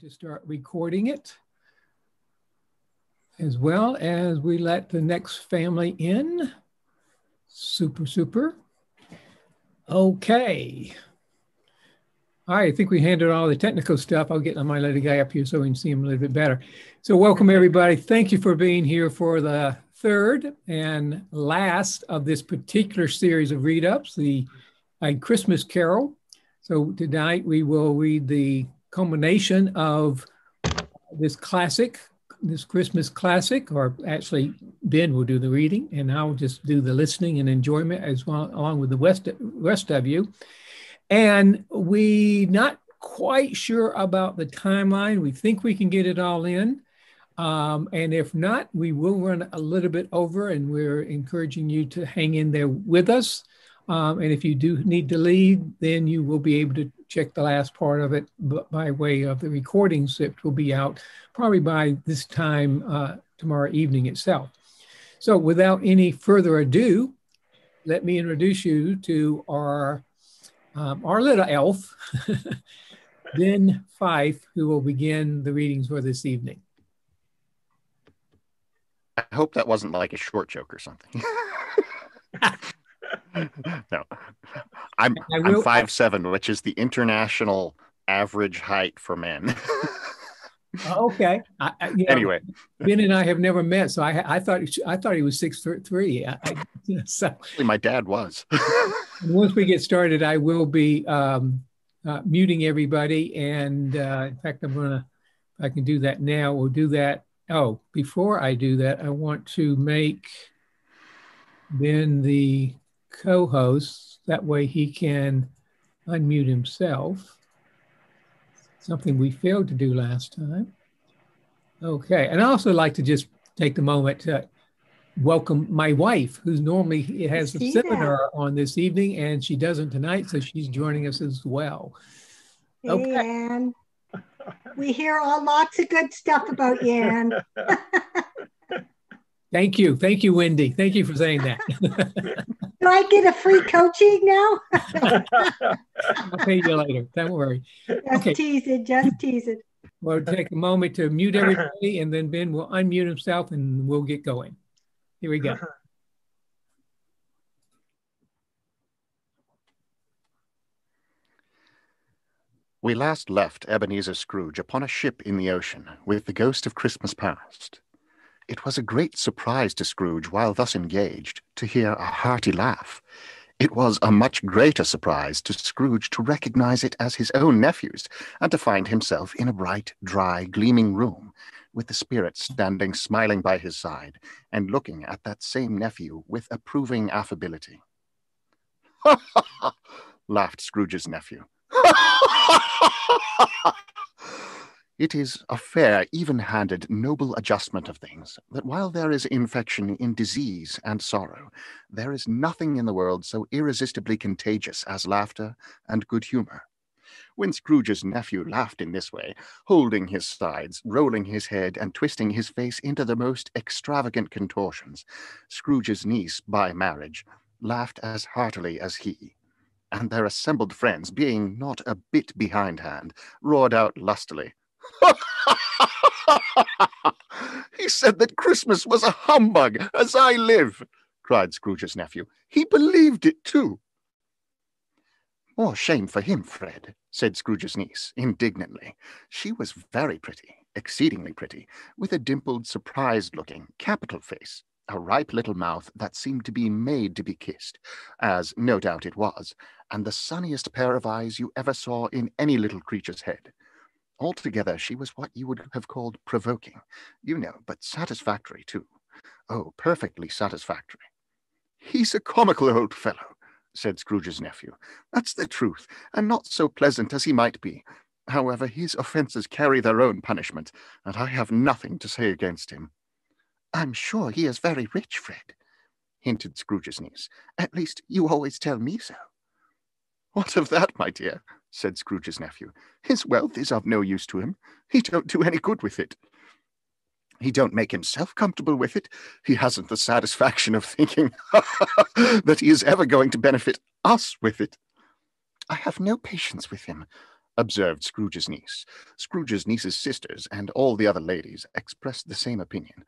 to start recording it as well as we let the next family in. Super, super. Okay. I think we handled all the technical stuff. I'll get my little guy up here so we can see him a little bit better. So welcome everybody. Thank you for being here for the third and last of this particular series of read-ups, the uh, Christmas Carol. So tonight we will read the culmination of this classic, this Christmas classic, or actually Ben will do the reading and I'll just do the listening and enjoyment as well, along with the rest, rest of you. And we not quite sure about the timeline. We think we can get it all in. Um, and if not, we will run a little bit over and we're encouraging you to hang in there with us. Um, and if you do need to leave, then you will be able to check the last part of it but by way of the recording that will be out probably by this time uh, tomorrow evening itself. So without any further ado, let me introduce you to our, um, our little elf, Ben Fife, who will begin the readings for this evening. I hope that wasn't like a short joke or something. no, I'm I'm five seven, which is the international average height for men. Oh, okay. I, you know, anyway, Ben and I have never met, so I I thought I thought he was six three. I, you know, so my dad was. once we get started, I will be um, uh, muting everybody, and uh, in fact, I'm gonna if I can do that now. We'll do that. Oh, before I do that, I want to make Ben the co-host. That way he can unmute himself. Something we failed to do last time. Okay, and I also like to just take the moment to welcome my wife, who's normally has a seminar on this evening, and she doesn't tonight, so she's joining us as well. Okay. Ann. We hear all lots of good stuff about you, Ann. Thank you. Thank you, Wendy. Thank you for saying that. Do I get a free coaching now? I'll pay you later. Don't worry. Just okay. tease it. Just tease it. We'll take a moment to mute everybody, and then Ben will unmute himself, and we'll get going. Here we go. We last left Ebenezer Scrooge upon a ship in the ocean with the ghost of Christmas past. It was a great surprise to Scrooge, while thus engaged, to hear a hearty laugh. It was a much greater surprise to Scrooge to recognize it as his own nephew's, and to find himself in a bright, dry, gleaming room, with the spirit standing smiling by his side, and looking at that same nephew with approving affability. Ha ha ha! laughed Scrooge's nephew. It is a fair, even handed, noble adjustment of things that while there is infection in disease and sorrow, there is nothing in the world so irresistibly contagious as laughter and good humor. When Scrooge's nephew laughed in this way, holding his sides, rolling his head, and twisting his face into the most extravagant contortions, Scrooge's niece, by marriage, laughed as heartily as he and their assembled friends, being not a bit behindhand, roared out lustily, he said that Christmas was a humbug, as I live, cried Scrooge's nephew. He believed it too. More shame for him, Fred, said Scrooge's niece, indignantly. She was very pretty, exceedingly pretty, with a dimpled, surprised-looking, capital face, a ripe little mouth that seemed to be made to be kissed, as no doubt it was, and the sunniest pair of eyes you ever saw in any little creature's head. Altogether, she was what you would have called provoking, you know, but satisfactory too. Oh, perfectly satisfactory. He's a comical old fellow, said Scrooge's nephew. That's the truth, and not so pleasant as he might be. However, his offences carry their own punishment, and I have nothing to say against him. I'm sure he is very rich, Fred, hinted Scrooge's niece. At least you always tell me so. What of that, my dear? Said Scrooge's nephew. His wealth is of no use to him. He don't do any good with it. He don't make himself comfortable with it. He hasn't the satisfaction of thinking that he is ever going to benefit us with it. I have no patience with him. observed Scrooge's niece. Scrooge's niece's sisters and all the other ladies expressed the same opinion.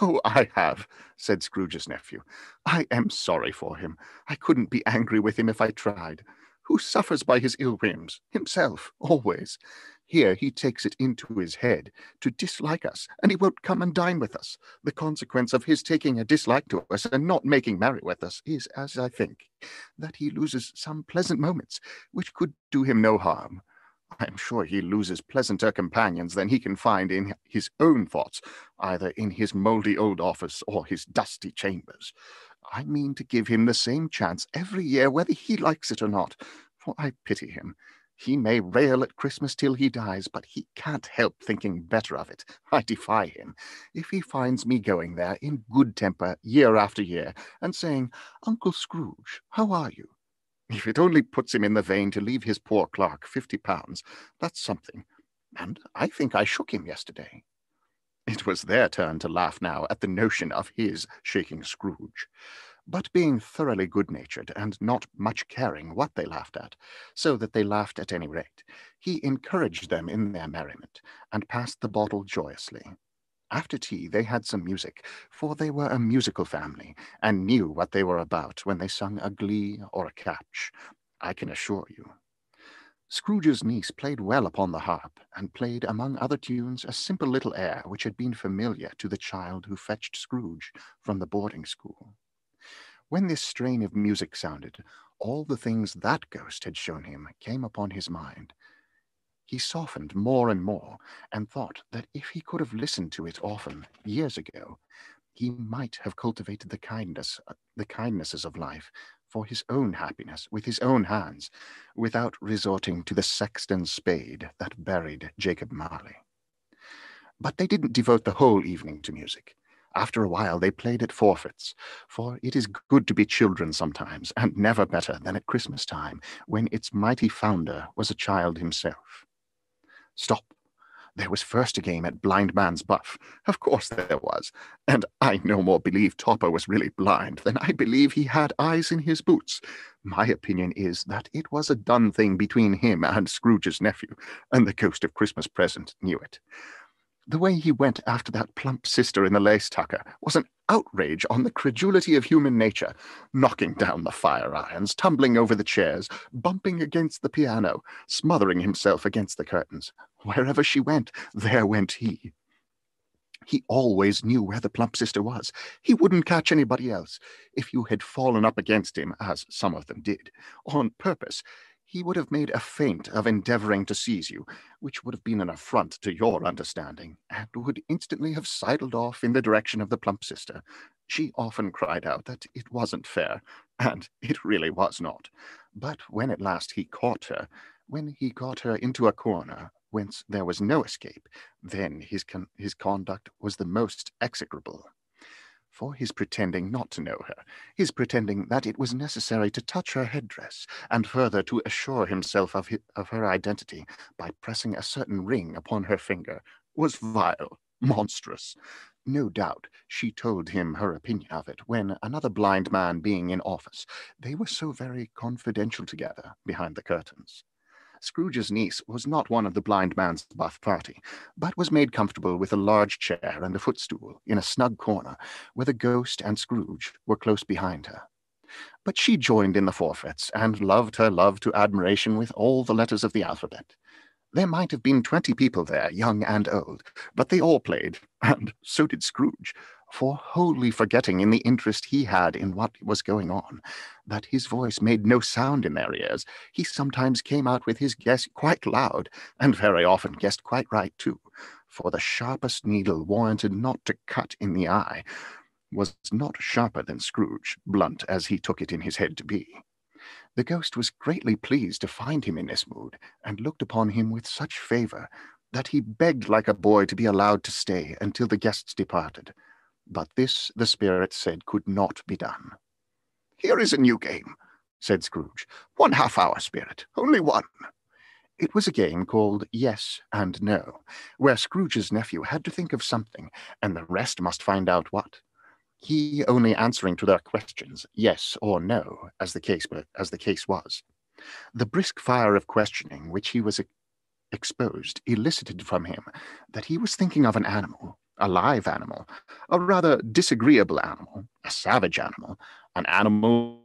Oh, I have, said Scrooge's nephew. I am sorry for him. I couldn't be angry with him if I tried. Who suffers by his ill whims? Himself, always. Here he takes it into his head to dislike us, and he won't come and dine with us. The consequence of his taking a dislike to us and not making merry with us is, as I think, that he loses some pleasant moments which could do him no harm. I am sure he loses pleasanter companions than he can find in his own thoughts, either in his mouldy old office or his dusty chambers. I mean to give him the same chance every year, whether he likes it or not, for I pity him. He may rail at Christmas till he dies, but he can't help thinking better of it. I defy him. If he finds me going there in good temper year after year and saying, Uncle Scrooge, how are you? If it only puts him in the vein to leave his poor clerk fifty pounds, that's something. And I think I shook him yesterday. It was their turn to laugh now at the notion of his shaking Scrooge but being thoroughly good natured and not much caring what they laughed at, so that they laughed at any rate, he encouraged them in their merriment, and passed the bottle joyously. After tea, they had some music, for they were a musical family, and knew what they were about when they sung a glee or a catch, I can assure you. Scrooge's niece played well upon the harp, and played, among other tunes, a simple little air which had been familiar to the child who fetched Scrooge from the boarding school. When this strain of music sounded, all the things that ghost had shown him came upon his mind. He softened more and more, and thought that if he could have listened to it often, years ago, he might have cultivated the kindness, uh, the kindnesses of life for his own happiness with his own hands, without resorting to the sexton's spade that buried Jacob Marley. But they didn't devote the whole evening to music. After a while, they played at forfeits, for it is good to be children sometimes, and never better than at Christmas time, when its mighty founder was a child himself. Stop. There was first a game at Blind Man's Buff. Of course there was. And I no more believe Topper was really blind than I believe he had eyes in his boots. My opinion is that it was a done thing between him and Scrooge's nephew, and the ghost of Christmas present knew it. The way he went after that plump sister in the lace tucker was an outrage on the credulity of human nature, knocking down the fire irons, tumbling over the chairs, bumping against the piano, smothering himself against the curtains. Wherever she went, there went he. He always knew where the plump sister was. He wouldn't catch anybody else. If you had fallen up against him, as some of them did, on purpose, he would have made a feint of endeavoring to seize you, which would have been an affront to your understanding, and would instantly have sidled off in the direction of the plump sister. She often cried out that it wasn't fair, and it really was not. But when at last he caught her, when he got her into a corner whence there was no escape, then his, con- his conduct was the most execrable for his pretending not to know her, his pretending that it was necessary to touch her headdress, and further to assure himself of, his, of her identity by pressing a certain ring upon her finger, was vile, monstrous. No doubt she told him her opinion of it when, another blind man being in office, they were so very confidential together behind the curtains. Scrooge's niece was not one of the blind man's buff party, but was made comfortable with a large chair and a footstool in a snug corner where the ghost and Scrooge were close behind her. But she joined in the forfeits and loved her love to admiration with all the letters of the alphabet. There might have been twenty people there, young and old, but they all played, and so did Scrooge, for wholly forgetting in the interest he had in what was going on, that his voice made no sound in their ears, he sometimes came out with his guess quite loud, and very often guessed quite right too, for the sharpest needle warranted not to cut in the eye was not sharper than Scrooge, blunt as he took it in his head to be. The ghost was greatly pleased to find him in this mood, and looked upon him with such favour that he begged like a boy to be allowed to stay until the guests departed but this, the spirit said, could not be done. Here is a new game, said Scrooge. One half hour, spirit, only one. It was a game called Yes and No, where Scrooge's nephew had to think of something, and the rest must find out what. He only answering to their questions, yes or no, as the case, as the case was. The brisk fire of questioning which he was exposed elicited from him that he was thinking of an animal, a live animal, a rather disagreeable animal, a savage animal, an animal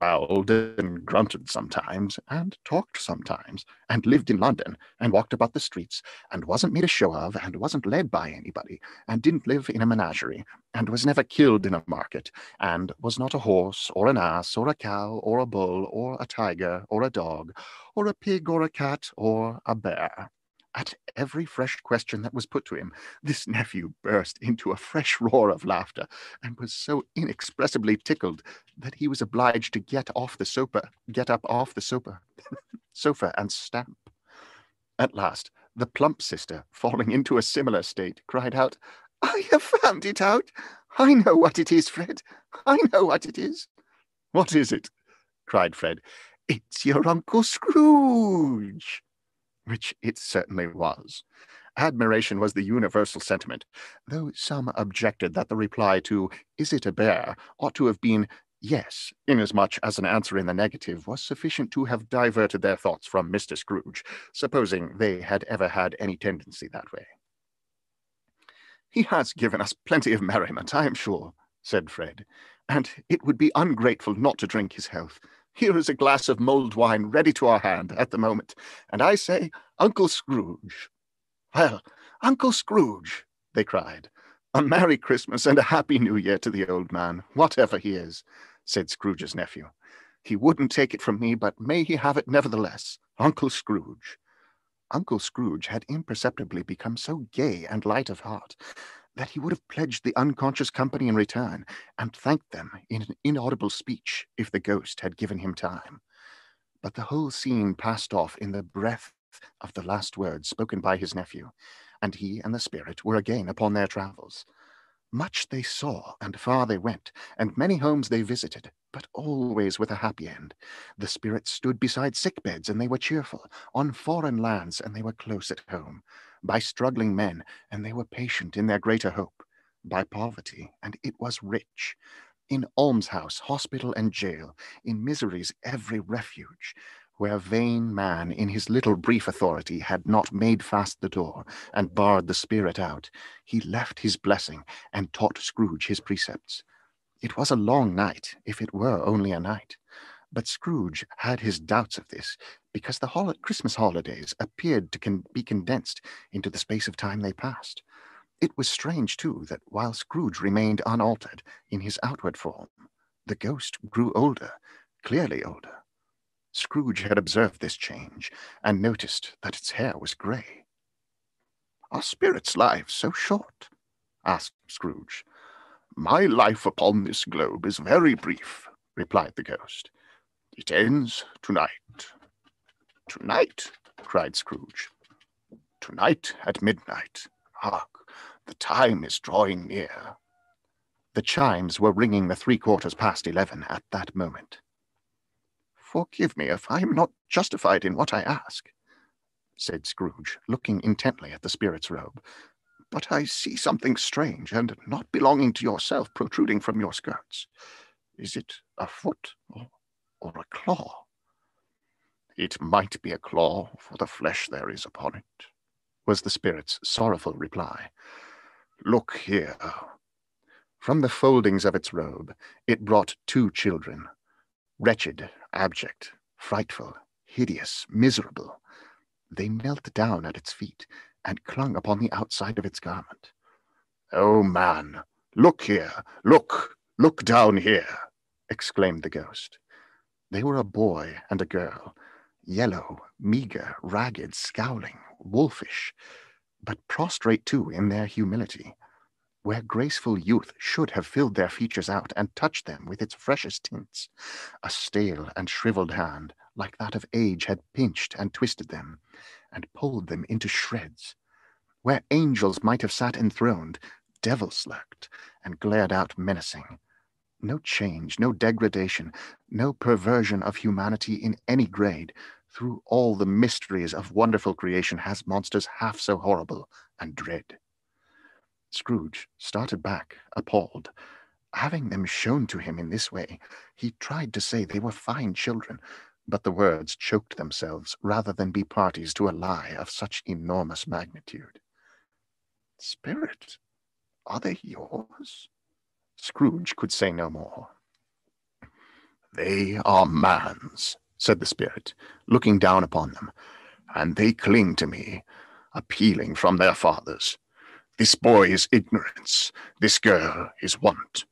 growled and grunted sometimes, and talked sometimes, and lived in London, and walked about the streets, and wasn't made a show of, and wasn't led by anybody, and didn't live in a menagerie, and was never killed in a market, and was not a horse, or an ass, or a cow, or a bull, or a tiger, or a dog, or a pig, or a cat, or a bear. At every fresh question that was put to him, this nephew burst into a fresh roar of laughter, and was so inexpressibly tickled that he was obliged to get off the sofa, get up off the sofa, sofa and stamp. At last, the plump sister, falling into a similar state, cried out, I have found it out. I know what it is, Fred. I know what it is. What is it? cried Fred. It's your Uncle Scrooge which it certainly was. Admiration was the universal sentiment, though some objected that the reply to, Is it a bear? ought to have been, Yes, inasmuch as an answer in the negative was sufficient to have diverted their thoughts from Mr. Scrooge, supposing they had ever had any tendency that way. He has given us plenty of merriment, I am sure, said Fred, and it would be ungrateful not to drink his health. Here is a glass of mulled wine ready to our hand at the moment, and I say, Uncle Scrooge. Well, Uncle Scrooge, they cried. A Merry Christmas and a Happy New Year to the old man, whatever he is, said Scrooge's nephew. He wouldn't take it from me, but may he have it nevertheless, Uncle Scrooge. Uncle Scrooge had imperceptibly become so gay and light of heart that he would have pledged the unconscious company in return and thanked them in an inaudible speech if the ghost had given him time. But the whole scene passed off in the breath of the last words spoken by his nephew, and he and the spirit were again upon their travels. Much they saw, and far they went, and many homes they visited, but always with a happy end. The spirits stood beside sick beds, and they were cheerful, on foreign lands, and they were close at home by struggling men, and they were patient in their greater hope, by poverty, and it was rich, in almshouse, hospital, and jail, in misery's every refuge, where vain man in his little brief authority had not made fast the door and barred the spirit out, he left his blessing and taught Scrooge his precepts. It was a long night, if it were only a night. But Scrooge had his doubts of this, because the hol- Christmas holidays appeared to con- be condensed into the space of time they passed. It was strange, too, that while Scrooge remained unaltered in his outward form, the ghost grew older, clearly older. Scrooge had observed this change and noticed that its hair was grey. Are spirits' lives so short? asked Scrooge. My life upon this globe is very brief, replied the ghost. It ends tonight. Tonight, cried Scrooge. Tonight at midnight. Hark, the time is drawing near. The chimes were ringing the three quarters past eleven at that moment. Forgive me if I am not justified in what I ask, said Scrooge, looking intently at the spirit's robe. But I see something strange and not belonging to yourself protruding from your skirts. Is it a foot or, or a claw? It might be a claw, for the flesh there is upon it, was the spirit's sorrowful reply. Look here. From the foldings of its robe, it brought two children, wretched, abject, frightful, hideous, miserable. They knelt down at its feet and clung upon the outside of its garment. Oh, man, look here, look, look down here, exclaimed the ghost. They were a boy and a girl, yellow, meager, ragged, scowling, wolfish, but prostrate too in their humility, where graceful youth should have filled their features out and touched them with its freshest tints. A stale and shriveled hand, like that of age, had pinched and twisted them, and pulled them into shreds. Where angels might have sat enthroned, devils lurked and glared out menacing. No change, no degradation, no perversion of humanity in any grade, through all the mysteries of wonderful creation has monsters half so horrible and dread. Scrooge started back, appalled. Having them shown to him in this way, he tried to say they were fine children, but the words choked themselves rather than be parties to a lie of such enormous magnitude. Spirit, are they yours? Scrooge could say no more. They are man's, said the spirit, looking down upon them, and they cling to me, appealing from their fathers. This boy is ignorance, this girl is want.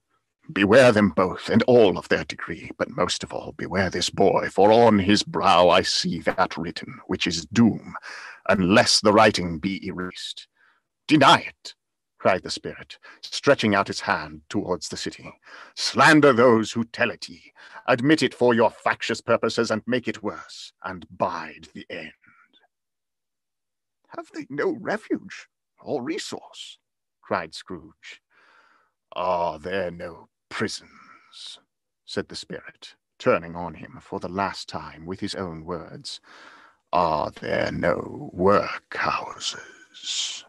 Beware them both, and all of their degree, but most of all beware this boy, for on his brow I see that written, which is doom, unless the writing be erased. Deny it, cried the spirit, stretching out its hand towards the city. Slander those who tell it ye. Admit it for your factious purposes, and make it worse, and bide the end. Have they no refuge or resource? cried Scrooge. Are there no prisons? said the spirit, turning on him for the last time with his own words. Are there no workhouses?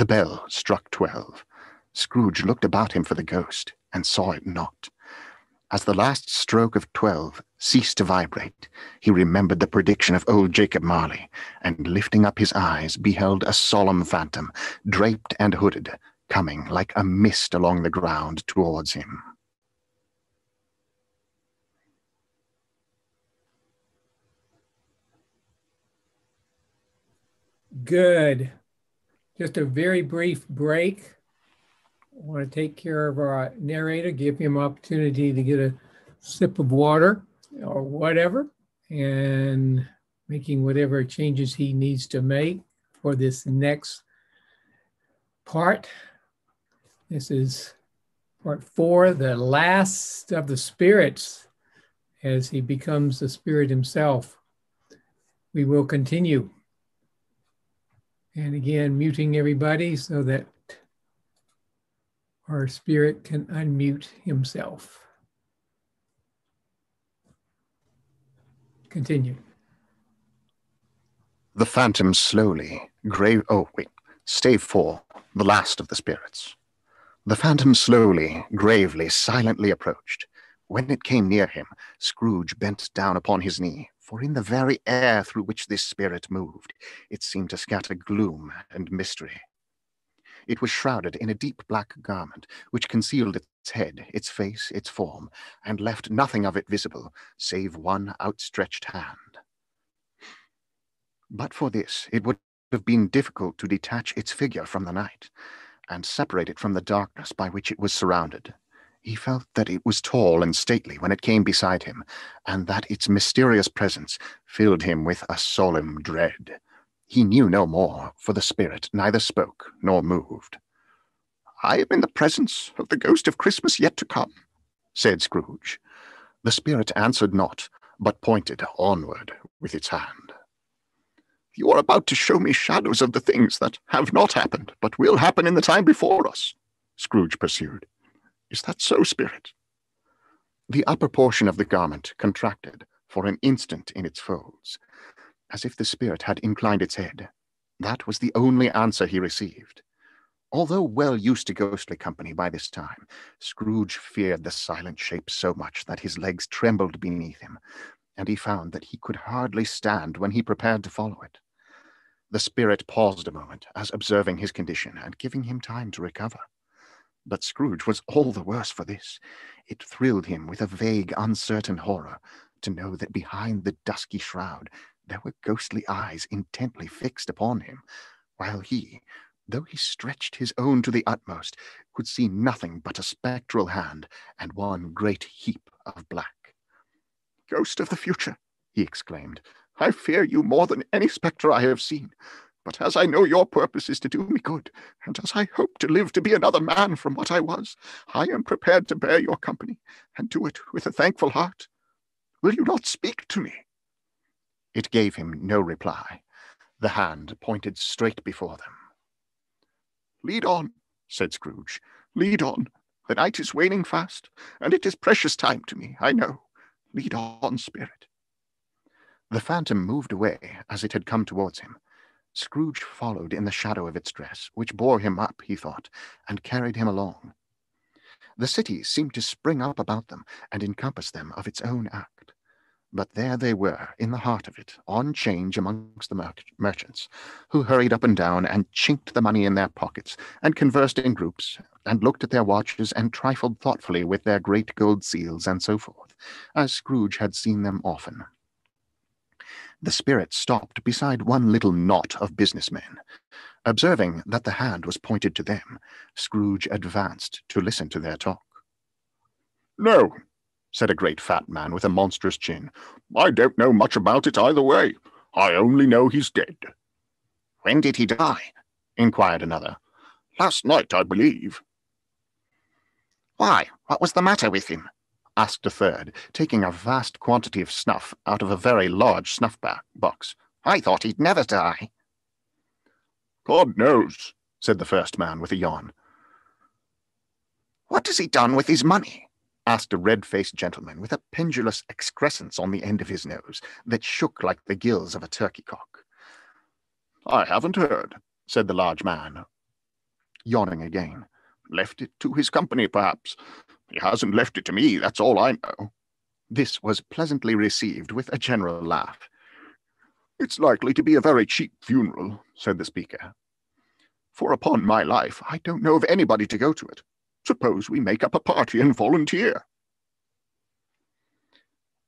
The bell struck twelve. Scrooge looked about him for the ghost, and saw it not. As the last stroke of twelve ceased to vibrate, he remembered the prediction of old Jacob Marley, and lifting up his eyes, beheld a solemn phantom, draped and hooded, coming like a mist along the ground towards him. Good. Just a very brief break. I want to take care of our narrator, give him opportunity to get a sip of water or whatever, and making whatever changes he needs to make for this next part. This is part four, the last of the spirits as he becomes the spirit himself. We will continue. And again, muting everybody so that our spirit can unmute himself. Continue. The phantom slowly, grave, oh wait, stave four, the last of the spirits. The phantom slowly, gravely, silently approached. When it came near him, Scrooge bent down upon his knee, for in the very air through which this spirit moved, it seemed to scatter gloom and mystery. It was shrouded in a deep black garment, which concealed its head, its face, its form, and left nothing of it visible, save one outstretched hand. But for this, it would have been difficult to detach its figure from the night, and separate it from the darkness by which it was surrounded. He felt that it was tall and stately when it came beside him, and that its mysterious presence filled him with a solemn dread. He knew no more, for the spirit neither spoke nor moved. I am in the presence of the ghost of Christmas yet to come, said Scrooge. The spirit answered not, but pointed onward with its hand. You are about to show me shadows of the things that have not happened, but will happen in the time before us, Scrooge pursued. Is that so, Spirit? The upper portion of the garment contracted for an instant in its folds, as if the spirit had inclined its head. That was the only answer he received. Although well used to ghostly company by this time, Scrooge feared the silent shape so much that his legs trembled beneath him, and he found that he could hardly stand when he prepared to follow it. The spirit paused a moment, as observing his condition and giving him time to recover. But Scrooge was all the worse for this. It thrilled him with a vague, uncertain horror to know that behind the dusky shroud there were ghostly eyes intently fixed upon him, while he, though he stretched his own to the utmost, could see nothing but a spectral hand and one great heap of black. Ghost of the future, he exclaimed, I fear you more than any spectre I have seen. But as I know your purpose is to do me good, and as I hope to live to be another man from what I was, I am prepared to bear your company, and do it with a thankful heart. Will you not speak to me? It gave him no reply. The hand pointed straight before them. Lead on, said Scrooge. Lead on. The night is waning fast, and it is precious time to me, I know. Lead on, spirit. The phantom moved away as it had come towards him, Scrooge followed in the shadow of its dress, which bore him up, he thought, and carried him along. The city seemed to spring up about them and encompass them of its own act. But there they were, in the heart of it, on change amongst the mer- merchants, who hurried up and down and chinked the money in their pockets, and conversed in groups, and looked at their watches, and trifled thoughtfully with their great gold seals, and so forth, as Scrooge had seen them often. The spirit stopped beside one little knot of business men. Observing that the hand was pointed to them, Scrooge advanced to listen to their talk. No, said a great fat man with a monstrous chin. I don't know much about it either way. I only know he's dead. When did he die? inquired another. Last night, I believe. Why, what was the matter with him? Asked a third, taking a vast quantity of snuff out of a very large snuff box. I thought he'd never die. God knows, said the first man with a yawn. What has he done with his money? asked a red-faced gentleman with a pendulous excrescence on the end of his nose that shook like the gills of a turkey-cock. I haven't heard, said the large man, yawning again. Left it to his company, perhaps. He hasn't left it to me, that's all I know. This was pleasantly received with a general laugh. It's likely to be a very cheap funeral, said the speaker. For upon my life, I don't know of anybody to go to it. Suppose we make up a party and volunteer.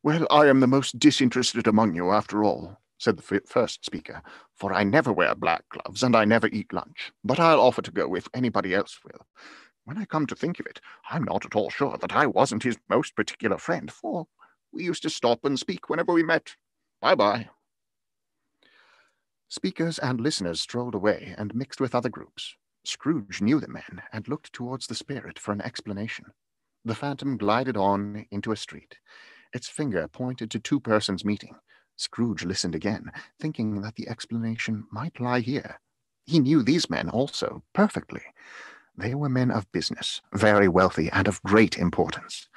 Well, I am the most disinterested among you, after all, said the first speaker, for I never wear black gloves and I never eat lunch, but I'll offer to go if anybody else will. When I come to think of it, I'm not at all sure that I wasn't his most particular friend, for we used to stop and speak whenever we met. Bye-bye. Speakers and listeners strolled away and mixed with other groups, Scrooge knew the men and looked towards the spirit for an explanation. The phantom glided on into a street. Its finger pointed to two persons meeting. Scrooge listened again, thinking that the explanation might lie here. He knew these men also perfectly. They were men of business, very wealthy and of great importance.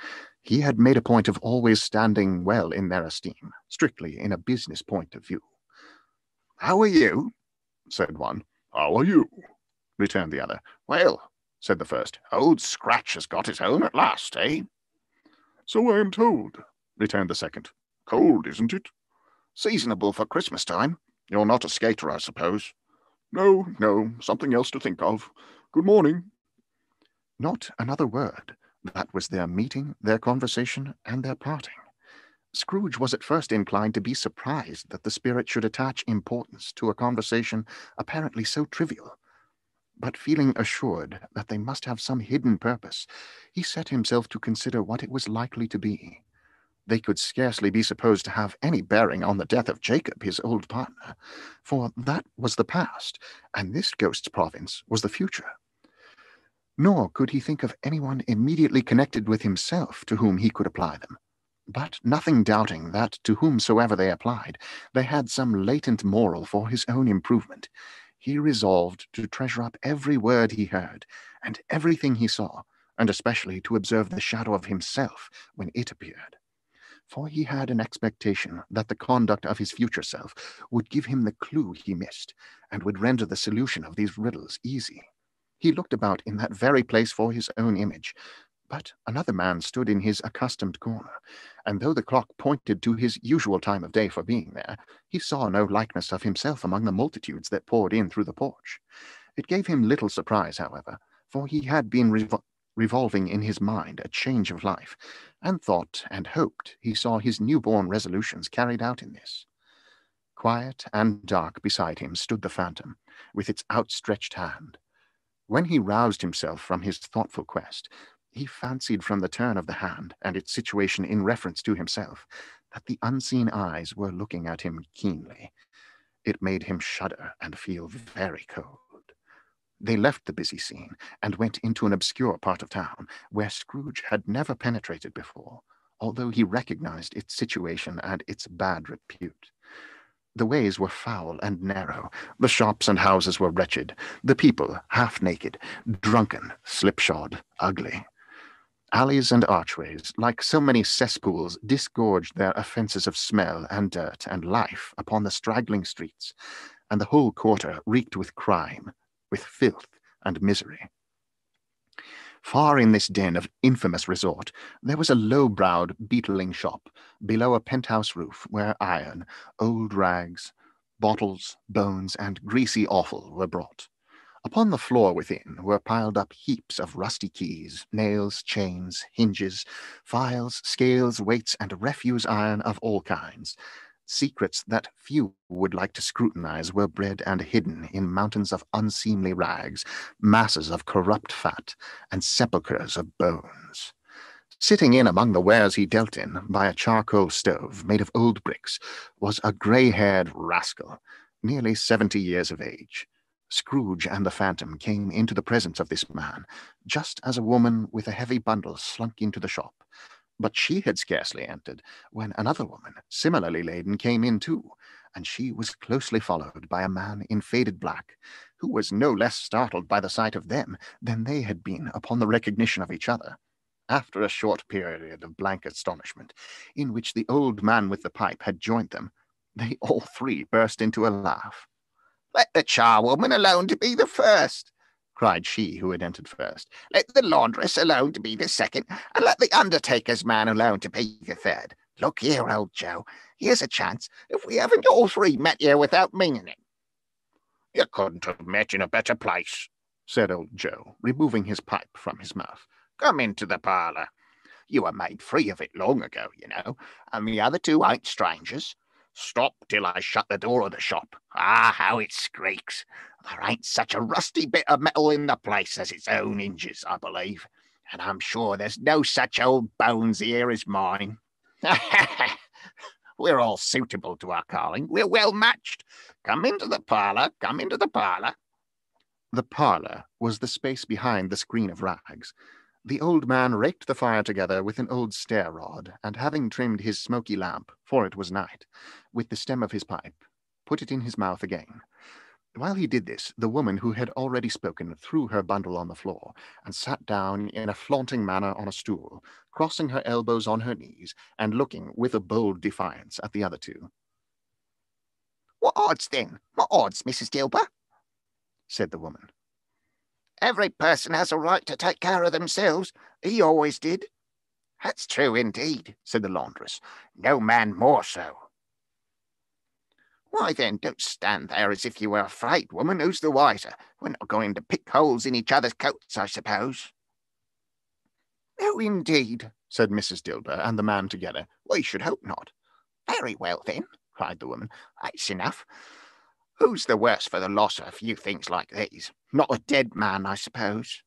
He had made a point of always standing well in their esteem, strictly in a business point of view. How are you? said one. How are you? returned the other. Well, said the first, old Scratch has got his own at last, eh? So I am told, returned the second. Cold, isn't it? Seasonable for Christmas time. You're not a skater, I suppose. No, no, something else to think of. Good morning. Not another word. That was their meeting, their conversation, and their parting. Scrooge was at first inclined to be surprised that the spirit should attach importance to a conversation apparently so trivial but feeling assured that they must have some hidden purpose, he set himself to consider what it was likely to be. They could scarcely be supposed to have any bearing on the death of Jacob, his old partner, for that was the past, and this ghost's province was the future. Nor could he think of anyone immediately connected with himself to whom he could apply them. But nothing doubting that to whomsoever they applied, they had some latent moral for his own improvement, he resolved to treasure up every word he heard and everything he saw, and especially to observe the shadow of himself when it appeared. For he had an expectation that the conduct of his future self would give him the clue he missed, and would render the solution of these riddles easy. He looked about in that very place for his own image, but another man stood in his accustomed corner, and though the clock pointed to his usual time of day for being there, he saw no likeness of himself among the multitudes that poured in through the porch. It gave him little surprise, however, for he had been revol revolving in his mind a change of life, and thought and hoped he saw his newborn resolutions carried out in this. Quiet and dark beside him stood the phantom, with its outstretched hand. When he roused himself from his thoughtful quest, he fancied from the turn of the hand and its situation in reference to himself that the unseen eyes were looking at him keenly. It made him shudder and feel very cold. They left the busy scene and went into an obscure part of town where Scrooge had never penetrated before, although he recognized its situation and its bad repute. The ways were foul and narrow, the shops and houses were wretched, the people half naked, drunken, slipshod, ugly. Alleys and archways, like so many cesspools, disgorged their offences of smell and dirt and life upon the straggling streets, and the whole quarter reeked with crime, with filth and misery. Far in this den of infamous resort, there was a low-browed, beetling shop below a penthouse roof where iron, old rags, bottles, bones, and greasy offal were brought. Upon the floor within were piled up heaps of rusty keys, nails, chains, hinges, files, scales, weights, and refuse iron of all kinds, Secrets that few would like to scrutinize were bred and hidden in mountains of unseemly rags, masses of corrupt fat, and sepulchres of bones. Sitting in among the wares he dealt in, by a charcoal stove made of old bricks, was a grey-haired rascal, nearly seventy years of age. Scrooge and the Phantom came into the presence of this man, just as a woman with a heavy bundle slunk into the shop. But she had scarcely entered when another woman, similarly laden, came in too, and she was closely followed by a man in faded black, who was no less startled by the sight of them than they had been upon the recognition of each other. After a short period of blank astonishment, in which the old man with the pipe had joined them, they all three burst into a laugh. Let the charwoman alone to be the first, cried she who had entered first. Let the laundress alone to be the second, and let the undertaker's man alone to be the third. Look here, old Joe, here's a chance if we haven't all three met here without meaning it. You couldn't have met in a better place, said old Joe, removing his pipe from his mouth. Come into the parlour. You were made free of it long ago, you know, and the other two ain't strangers. Stop till I shut the door of the shop. Ah, how it squeaks. There ain't such a rusty bit of metal in the place as its own hinges, I believe. And I'm sure there's no such old bones here as mine. Ha! We're all suitable to our calling. We're well matched. Come into the parlour, come into the parlour. The parlour was the space behind the screen of rags, the old man raked the fire together with an old stair rod, and having trimmed his smoky lamp, for it was night, with the stem of his pipe, put it in his mouth again. While he did this, the woman who had already spoken threw her bundle on the floor, and sat down in a flaunting manner on a stool, crossing her elbows on her knees, and looking with a bold defiance at the other two. What odds, then? What odds, Mrs. Dilber? said the woman. Every person has a right to take care of themselves. He always did. That's true indeed, said the laundress. No man more so. Why then, don't stand there as if you were afraid, woman. Who's the wiser? We're not going to pick holes in each other's coats, I suppose. No, indeed, said Mrs. Dilber and the man together. We should hope not. Very well, then, cried the woman. That's enough. Who's the worse for the loss of a few things like these? Not a dead man, I suppose.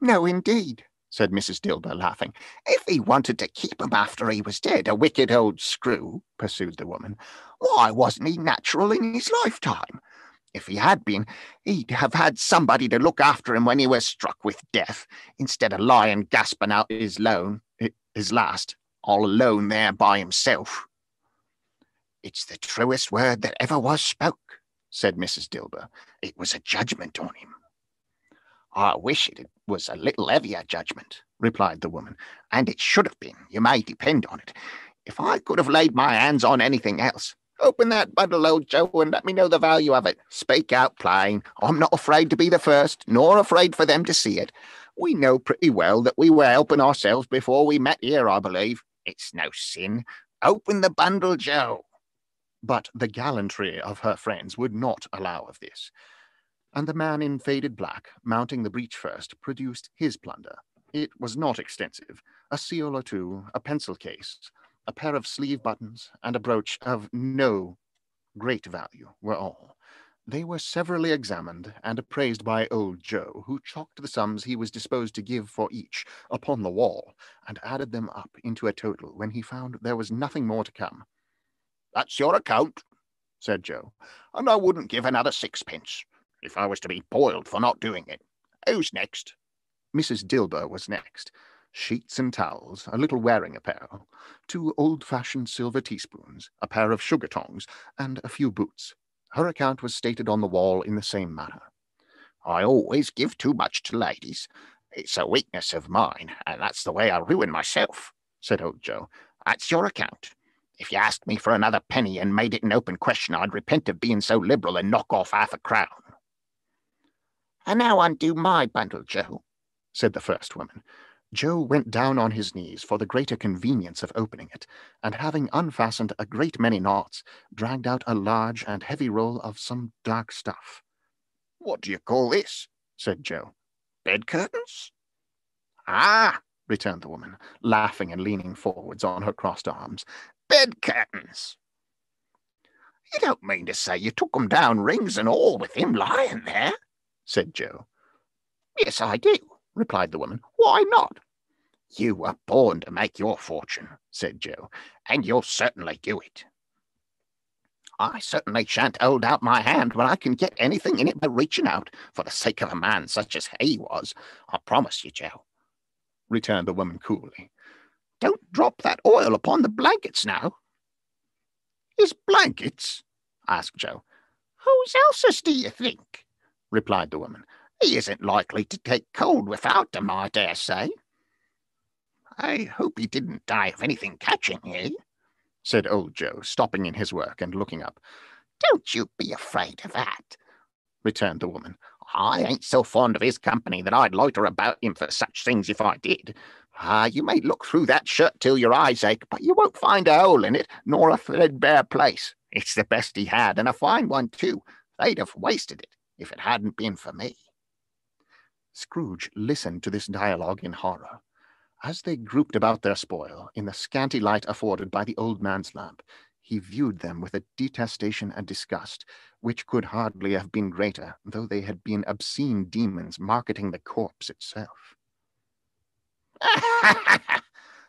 No, indeed, said Mrs. Dilber, laughing. If he wanted to keep him after he was dead, a wicked old screw, pursued the woman, why wasn't he natural in his lifetime? If he had been, he'd have had somebody to look after him when he was struck with death, instead of lying gasping out his loan, his last, all alone there by himself. It's the truest word that ever was spoke, said Mrs. Dilber. It was a judgment on him. I wish it was a little heavier judgment, replied the woman, and it should have been, you may depend on it. If I could have laid my hands on anything else, open that bundle, old Joe, and let me know the value of it. Speak out plain. I'm not afraid to be the first, nor afraid for them to see it. We know pretty well that we were helping ourselves before we met here, I believe. It's no sin. Open the bundle, Joe. But the gallantry of her friends would not allow of this. And the man in faded black, mounting the breach first, produced his plunder. It was not extensive. A seal or two, a pencil case, a pair of sleeve buttons, and a brooch of no great value were all. They were severally examined and appraised by old Joe, who chalked the sums he was disposed to give for each upon the wall, and added them up into a total when he found there was nothing more to come. That's your account, said Joe, and I wouldn't give another sixpence if I was to be boiled for not doing it. Who's next? Mrs. Dilber was next. Sheets and towels, a little wearing apparel, two old-fashioned silver teaspoons, a pair of sugar tongs, and a few boots. Her account was stated on the wall in the same manner. I always give too much to ladies. It's a weakness of mine, and that's the way I ruin myself, said old Joe. That's your account. If you asked me for another penny and made it an open question, I'd repent of being so liberal and knock off half a crown. And now undo my bundle, Joe, said the first woman. Joe went down on his knees for the greater convenience of opening it, and having unfastened a great many knots, dragged out a large and heavy roll of some dark stuff. What do you call this? said Joe. Bed curtains? Ah, returned the woman, laughing and leaning forwards on her crossed arms. Bed curtains. You don't mean to say you took 'em down, rings and all, with him lying there? said Joe. Yes, I do, replied the woman. Why not? You were born to make your fortune, said Joe, and you'll certainly do it. I certainly shan't hold out my hand when I can get anything in it by reaching out for the sake of a man such as he was. I promise you, Joe, returned the woman coolly. Don't drop that oil upon the blankets now. His blankets? asked Joe. Whose else's do you think? replied the woman. He isn't likely to take cold without them, I dare say. I hope he didn't die of anything catching, eh? said old Joe, stopping in his work and looking up. Don't you be afraid of that, returned the woman. I ain't so fond of his company that I'd loiter about him for such things if I did. Ah, you may look through that shirt till your eyes ache, but you won't find a hole in it, nor a threadbare place. It's the best he had, and a fine one too. They'd have wasted it if it hadn't been for me. Scrooge listened to this dialogue in horror. As they grouped about their spoil, in the scanty light afforded by the old man's lamp, he viewed them with a detestation and disgust, which could hardly have been greater, though they had been obscene demons marketing the corpse itself.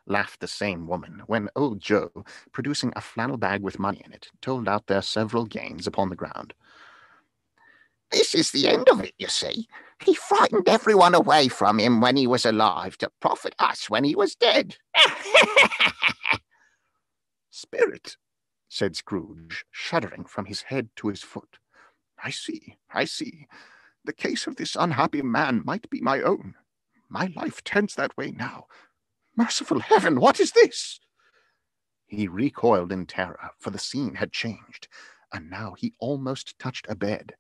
laughed the same woman, when old Joe, producing a flannel bag with money in it, told out their several gains upon the ground. This is the end of it, you see. He frightened everyone away from him when he was alive to profit us when he was dead. Spirit, said Scrooge, shuddering from his head to his foot. I see, I see. The case of this unhappy man might be my own. My life tends that way now. Merciful heaven, what is this? He recoiled in terror, for the scene had changed, and now he almost touched a bed,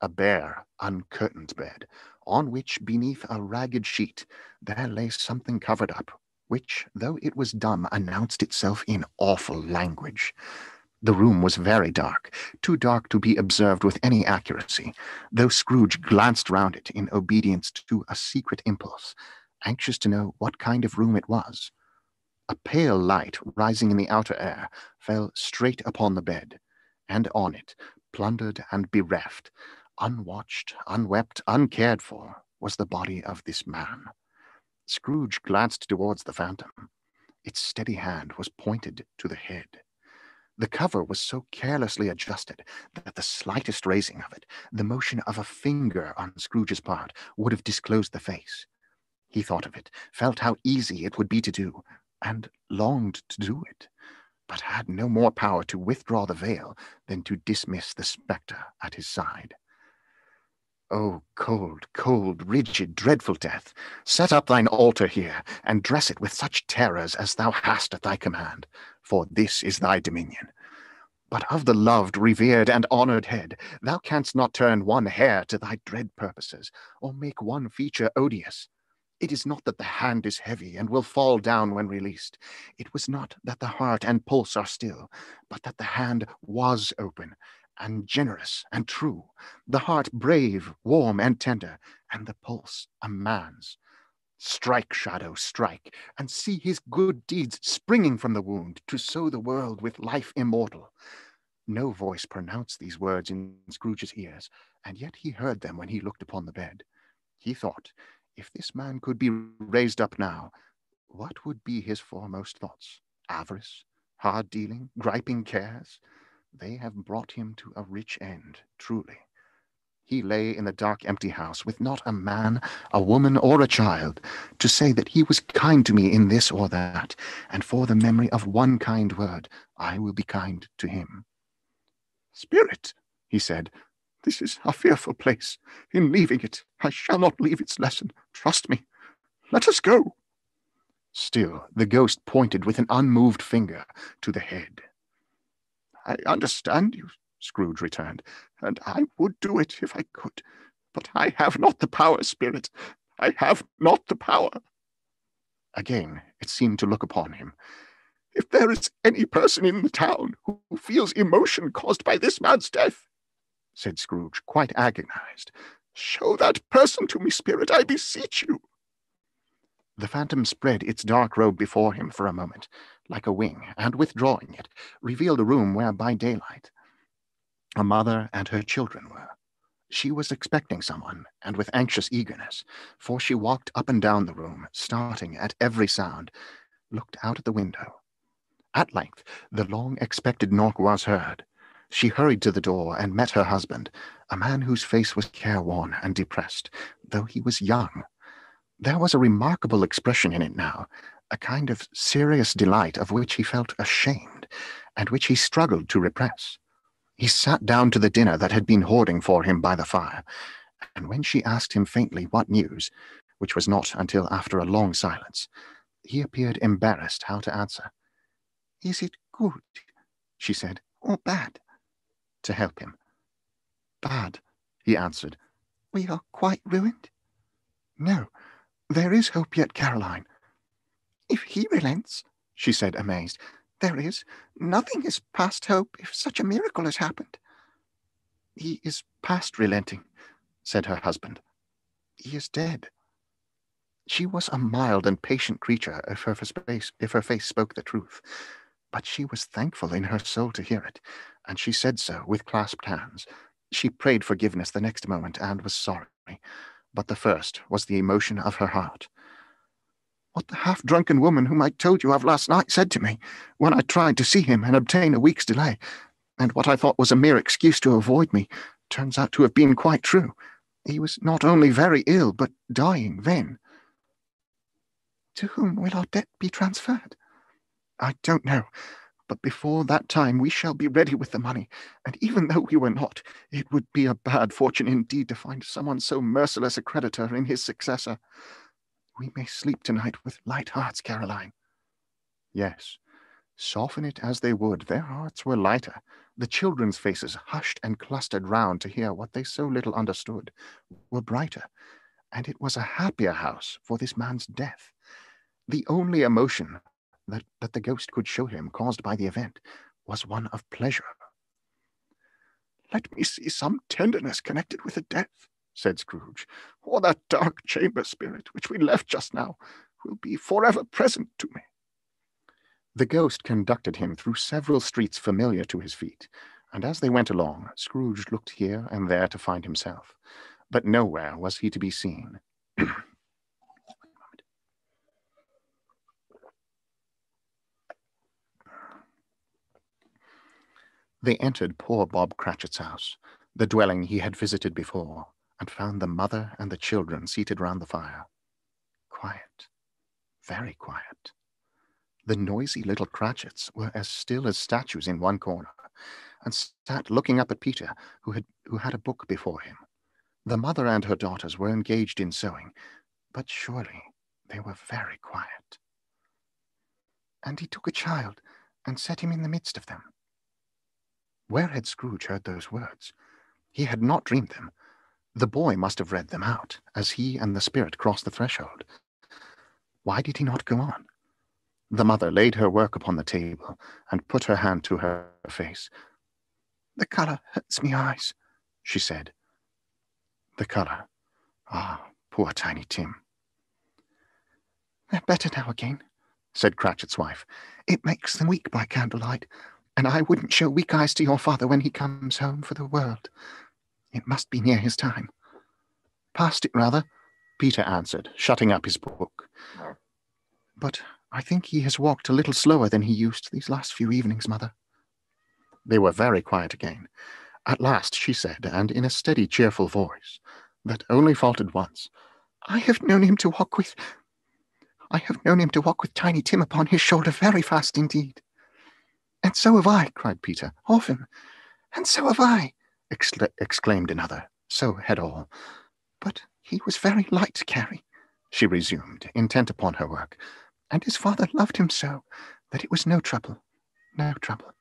a bare, uncurtained bed, on which, beneath a ragged sheet, there lay something covered up, which, though it was dumb, announced itself in awful language. The room was very dark, too dark to be observed with any accuracy, though Scrooge glanced round it in obedience to a secret impulse, anxious to know what kind of room it was. A pale light, rising in the outer air, fell straight upon the bed, and on it, plundered and bereft, unwatched, unwept, uncared for, was the body of this man. Scrooge glanced towards the phantom. Its steady hand was pointed to the head. The cover was so carelessly adjusted that the slightest raising of it, the motion of a finger on Scrooge's part, would have disclosed the face. He thought of it, felt how easy it would be to do, and longed to do it, but had no more power to withdraw the veil than to dismiss the spectre at his side. O cold, cold, rigid, dreadful death, set up thine altar here, and dress it with such terrors as thou hast at thy command, for this is thy dominion. But of the loved, revered, and honoured head, thou canst not turn one hair to thy dread purposes, or make one feature odious. It is not that the hand is heavy and will fall down when released. It was not that the heart and pulse are still, but that the hand was open, and generous and true, the heart brave, warm, and tender, and the pulse a man's. Strike, shadow, strike, and see his good deeds springing from the wound to sow the world with life immortal. No voice pronounced these words in Scrooge's ears, and yet he heard them when he looked upon the bed. He thought, if this man could be raised up now, what would be his foremost thoughts? Avarice, hard dealing, griping cares? They have brought him to a rich end, truly. He lay in the dark, empty house with not a man, a woman, or a child to say that he was kind to me in this or that, and for the memory of one kind word, I will be kind to him. Spirit, he said, this is a fearful place. In leaving it, I shall not leave its lesson. Trust me. Let us go. Still, the ghost pointed with an unmoved finger to the head. I understand you, Scrooge returned, and I would do it if I could. But I have not the power, Spirit. I have not the power. Again, it seemed to look upon him. If there is any person in the town who feels emotion caused by this man's death, said Scrooge, quite agonized, show that person to me, spirit, I beseech you. The phantom spread its dark robe before him for a moment, like a wing, and withdrawing it, revealed a room where by daylight a mother and her children were. She was expecting someone, and with anxious eagerness, for she walked up and down the room, starting at every sound, looked out at the window. At length, the long expected knock was heard. She hurried to the door and met her husband, a man whose face was careworn and depressed, though he was young. There was a remarkable expression in it now, a kind of serious delight of which he felt ashamed, and which he struggled to repress. He sat down to the dinner that had been hoarding for him by the fire, and when she asked him faintly what news, which was not until after a long silence, he appeared embarrassed how to answer. Is it good, she said, or bad? To help him. Bad, he answered. We are quite ruined? No, there is hope yet, Caroline. If he relents, she said, amazed, there is. Nothing is past hope if such a miracle has happened. He is past relenting, said her husband. He is dead. She was a mild and patient creature if her face, if her face spoke the truth, but she was thankful in her soul to hear it, and she said so with clasped hands. She prayed forgiveness the next moment and was sorry, but the first was the emotion of her heart what the half drunken woman whom I told you of last night said to me when I tried to see him and obtain a week's delay, and what I thought was a mere excuse to avoid me, turns out to have been quite true. He was not only very ill, but dying then. To whom will our debt be transferred? I don't know, but before that time we shall be ready with the money, and even though we were not, it would be a bad fortune indeed to find someone so merciless a creditor in his successor. We may sleep tonight with light hearts, Caroline. Yes, soften it as they would, their hearts were lighter. The children's faces, hushed and clustered round to hear what they so little understood, were brighter, and it was a happier house for this man's death. The only emotion that, that the ghost could show him caused by the event was one of pleasure. Let me see some tenderness connected with the death, said Scrooge, or that dark chamber spirit which we left just now will be forever present to me. The ghost conducted him through several streets familiar to his feet, and as they went along, Scrooge looked here and there to find himself, but nowhere was he to be seen. they entered poor Bob Cratchit's house, the dwelling he had visited before, and found the mother and the children seated round the fire. Quiet, very quiet. The noisy little Cratchits were as still as statues in one corner, and sat looking up at Peter, who had, who had a book before him. The mother and her daughters were engaged in sewing, but surely they were very quiet. And he took a child and set him in the midst of them. Where had Scrooge heard those words? He had not dreamed them, the boy must have read them out as he and the spirit crossed the threshold. Why did he not go on? The mother laid her work upon the table and put her hand to her face. The colour hurts me eyes, she said. The colour. Ah, poor Tiny Tim. They're better now again, said Cratchit's wife. It makes them weak by candlelight, and I wouldn't show weak eyes to your father when he comes home for the world. It must be near his time. Past it, rather, Peter answered, shutting up his book. But I think he has walked a little slower than he used these last few evenings, mother. They were very quiet again. At last she said, and in a steady, cheerful voice, that only faltered once, I have known him to walk with I have known him to walk with Tiny Tim upon his shoulder very fast indeed. And so have I, cried Peter, often. And so have I, exclaimed another. So had all. But he was very light to carry, she resumed, intent upon her work, and his father loved him so that it was no trouble, no trouble.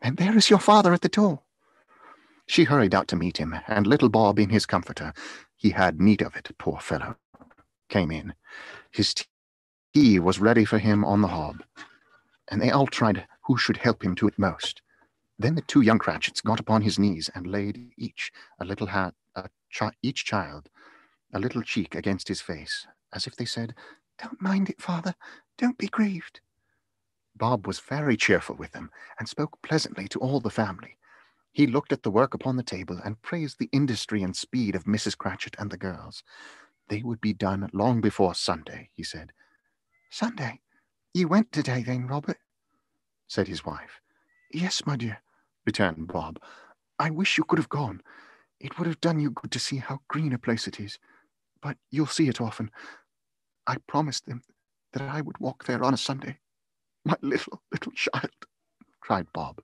And there is your father at the door. She hurried out to meet him, and little Bob in his comforter. He had need of it, poor fellow. came in. His tea was ready for him on the hob, and they all tried who should help him to it most. Then the two young Cratchits got upon his knees and laid each a little hat, a chi- each child, a little cheek against his face, as if they said, Don't mind it, father, don't be grieved. Bob was very cheerful with them, and spoke pleasantly to all the family. He looked at the work upon the table, and praised the industry and speed of Mrs. Cratchit and the girls. They would be done long before Sunday, he said. Sunday? You went today, then, Robert? said his wife. Yes, my dear, returned Bob. I wish you could have gone. It would have done you good to see how green a place it is. But you'll see it often. I promised them that I would walk there on a Sunday. My little, little child, cried Bob.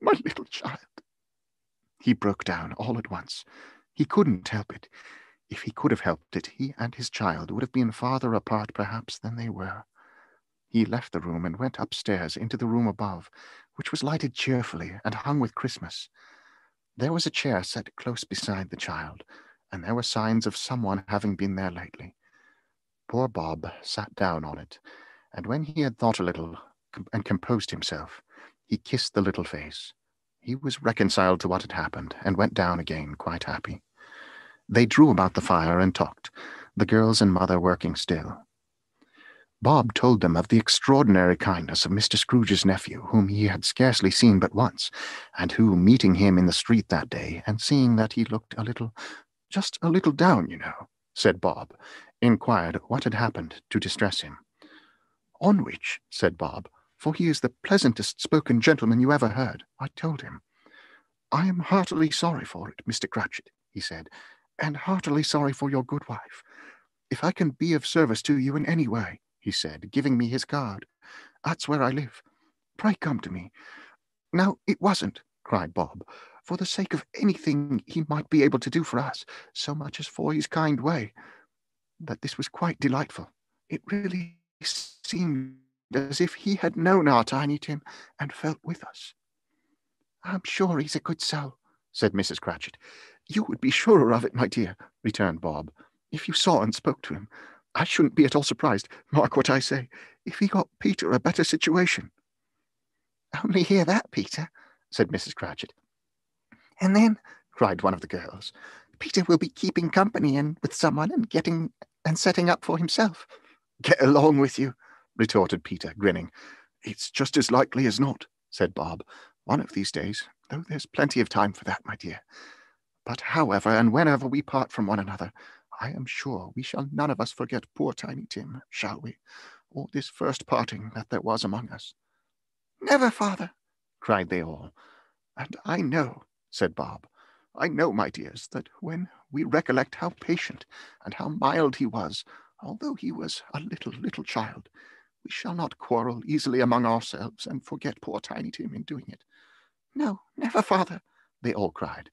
My little child. He broke down all at once. He couldn't help it. If he could have helped it, he and his child would have been farther apart, perhaps, than they were. He left the room and went upstairs into the room above, which was lighted cheerfully and hung with Christmas. There was a chair set close beside the child, and there were signs of someone having been there lately. Poor Bob sat down on it, and when he had thought a little and composed himself, he kissed the little face. He was reconciled to what had happened, and went down again quite happy. They drew about the fire and talked, the girls and mother working still. Bob told them of the extraordinary kindness of Mr. Scrooge's nephew, whom he had scarcely seen but once, and who, meeting him in the street that day, and seeing that he looked a little, just a little down, you know, said Bob, inquired what had happened to distress him. On which, said Bob, for he is the pleasantest spoken gentleman you ever heard, I told him. I am heartily sorry for it, Mr. Cratchit, he said, and heartily sorry for your good wife. If I can be of service to you in any way, he said, giving me his card, that's where I live. Pray come to me. Now, it wasn't, cried Bob, for the sake of anything he might be able to do for us, so much as for his kind way, that this was quite delightful. It really seemed as if he had known our Tiny Tim and felt with us. I'm sure he's a good soul, said Mrs. Cratchit. You would be surer of it, my dear, returned Bob, if you saw and spoke to him. I shouldn't be at all surprised, mark what I say, if he got Peter a better situation. Only hear that, Peter, said Mrs. Cratchit. And then, cried one of the girls, Peter will be keeping company and with someone and getting and setting up for himself. Get along with you, retorted Peter, grinning. It's just as likely as not, said Bob. One of these days, though there's plenty of time for that, my dear. But however and whenever we part from one another, I am sure we shall none of us forget poor Tiny Tim, shall we, or this first parting that there was among us. Never, father, cried they all. And I know, said Bob, I know, my dears, that when we recollect how patient and how mild he was, although he was a little, little child, we shall not quarrel easily among ourselves and forget poor Tiny Tim in doing it. No, never, father, they all cried.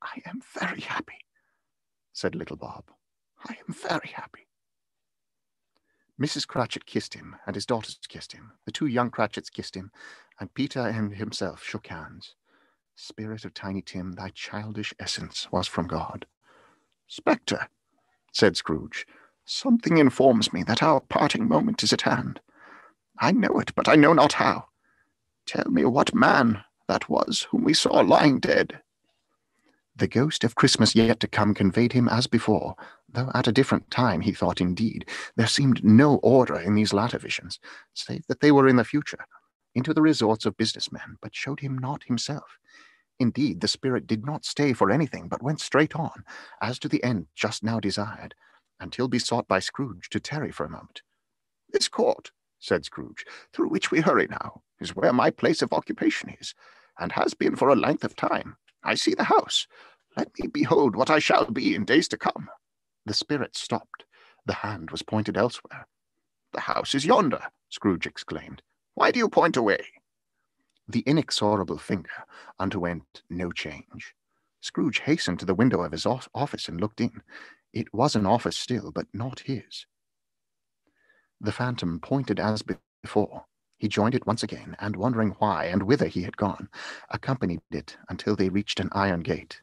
I am very happy, said little Bob. I am very happy. Mrs. Cratchit kissed him, and his daughters kissed him. The two young Cratchits kissed him, and Peter and himself shook hands. Spirit of Tiny Tim, thy childish essence was from God. Spectre, said Scrooge, Something informs me that our parting moment is at hand. I know it, but I know not how. Tell me what man that was whom we saw lying dead. The ghost of Christmas yet to come conveyed him as before, though at a different time, he thought indeed, there seemed no order in these latter visions, save that they were in the future, into the resorts of business men, but showed him not himself. Indeed, the spirit did not stay for anything, but went straight on, as to the end just now desired, until besought by Scrooge to tarry for a moment. This court, said Scrooge, through which we hurry now, is where my place of occupation is, and has been for a length of time. I see the house. Let me behold what I shall be in days to come. The spirit stopped. The hand was pointed elsewhere. The house is yonder, Scrooge exclaimed. Why do you point away? The inexorable finger underwent no change. Scrooge hastened to the window of his office and looked in. It was an office still, but not his. The phantom pointed as before. He joined it once again, and wondering why and whither he had gone, accompanied it until they reached an iron gate.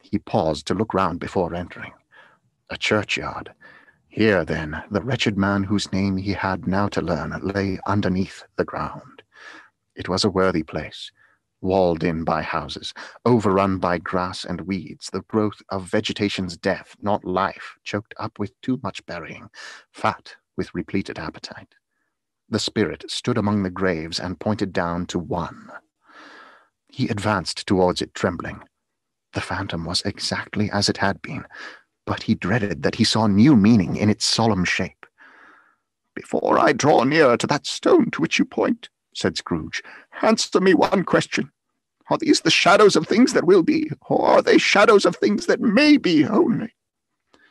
He paused to look round before entering. A churchyard. Here, then, the wretched man whose name he had now to learn lay underneath the ground. It was a worthy place, walled in by houses, overrun by grass and weeds, the growth of vegetation's death, not life, choked up with too much burying, fat with repleted appetite. The spirit stood among the graves and pointed down to one. He advanced towards it, trembling. The phantom was exactly as it had been, but he dreaded that he saw new meaning in its solemn shape. Before I draw nearer to that stone to which you point, said Scrooge, answer me one question. Are these the shadows of things that will be, or are they shadows of things that may be only?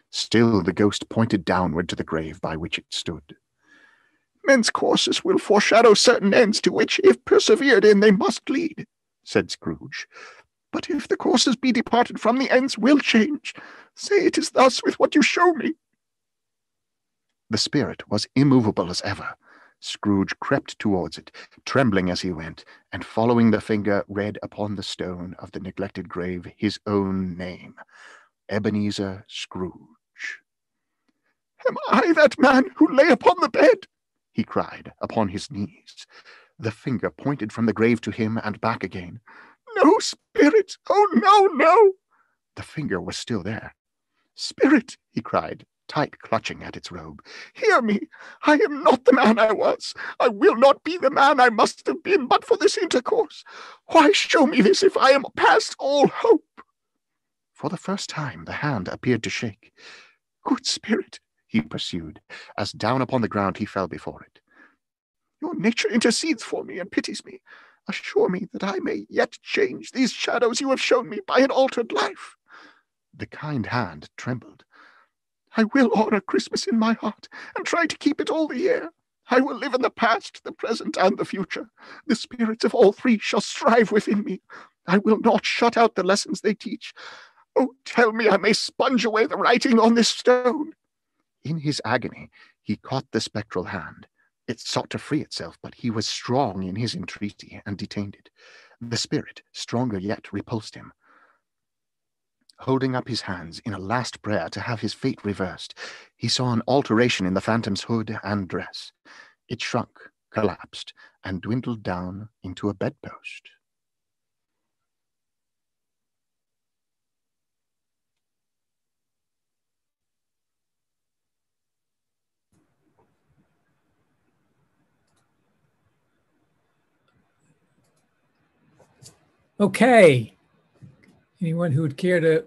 Still the ghost pointed downward to the grave by which it stood. Men's courses will foreshadow certain ends to which, if persevered in, they must lead, said Scrooge. But if the courses be departed from, the ends will change. Say it is thus with what you show me. The spirit was immovable as ever. Scrooge crept towards it, trembling as he went, and following the finger, read upon the stone of the neglected grave his own name Ebenezer Scrooge. Am I that man who lay upon the bed? He cried, upon his knees. The finger pointed from the grave to him and back again. No, spirit! Oh, no, no! The finger was still there. Spirit, he cried, tight clutching at its robe. Hear me! I am not the man I was. I will not be the man I must have been but for this intercourse. Why show me this if I am past all hope? For the first time the hand appeared to shake. Good spirit, he pursued, as down upon the ground he fell before it. Your nature intercedes for me and pities me. Assure me that I may yet change these shadows you have shown me by an altered life. The kind hand trembled. I will honor Christmas in my heart and try to keep it all the year. I will live in the past, the present, and the future. The spirits of all three shall strive within me. I will not shut out the lessons they teach. Oh, tell me I may sponge away the writing on this stone. In his agony, he caught the spectral hand. It sought to free itself, but he was strong in his entreaty and detained it. The spirit, stronger yet, repulsed him. Holding up his hands in a last prayer to have his fate reversed, he saw an alteration in the phantom's hood and dress. It shrunk, collapsed, and dwindled down into a bedpost. Okay. Anyone who would care to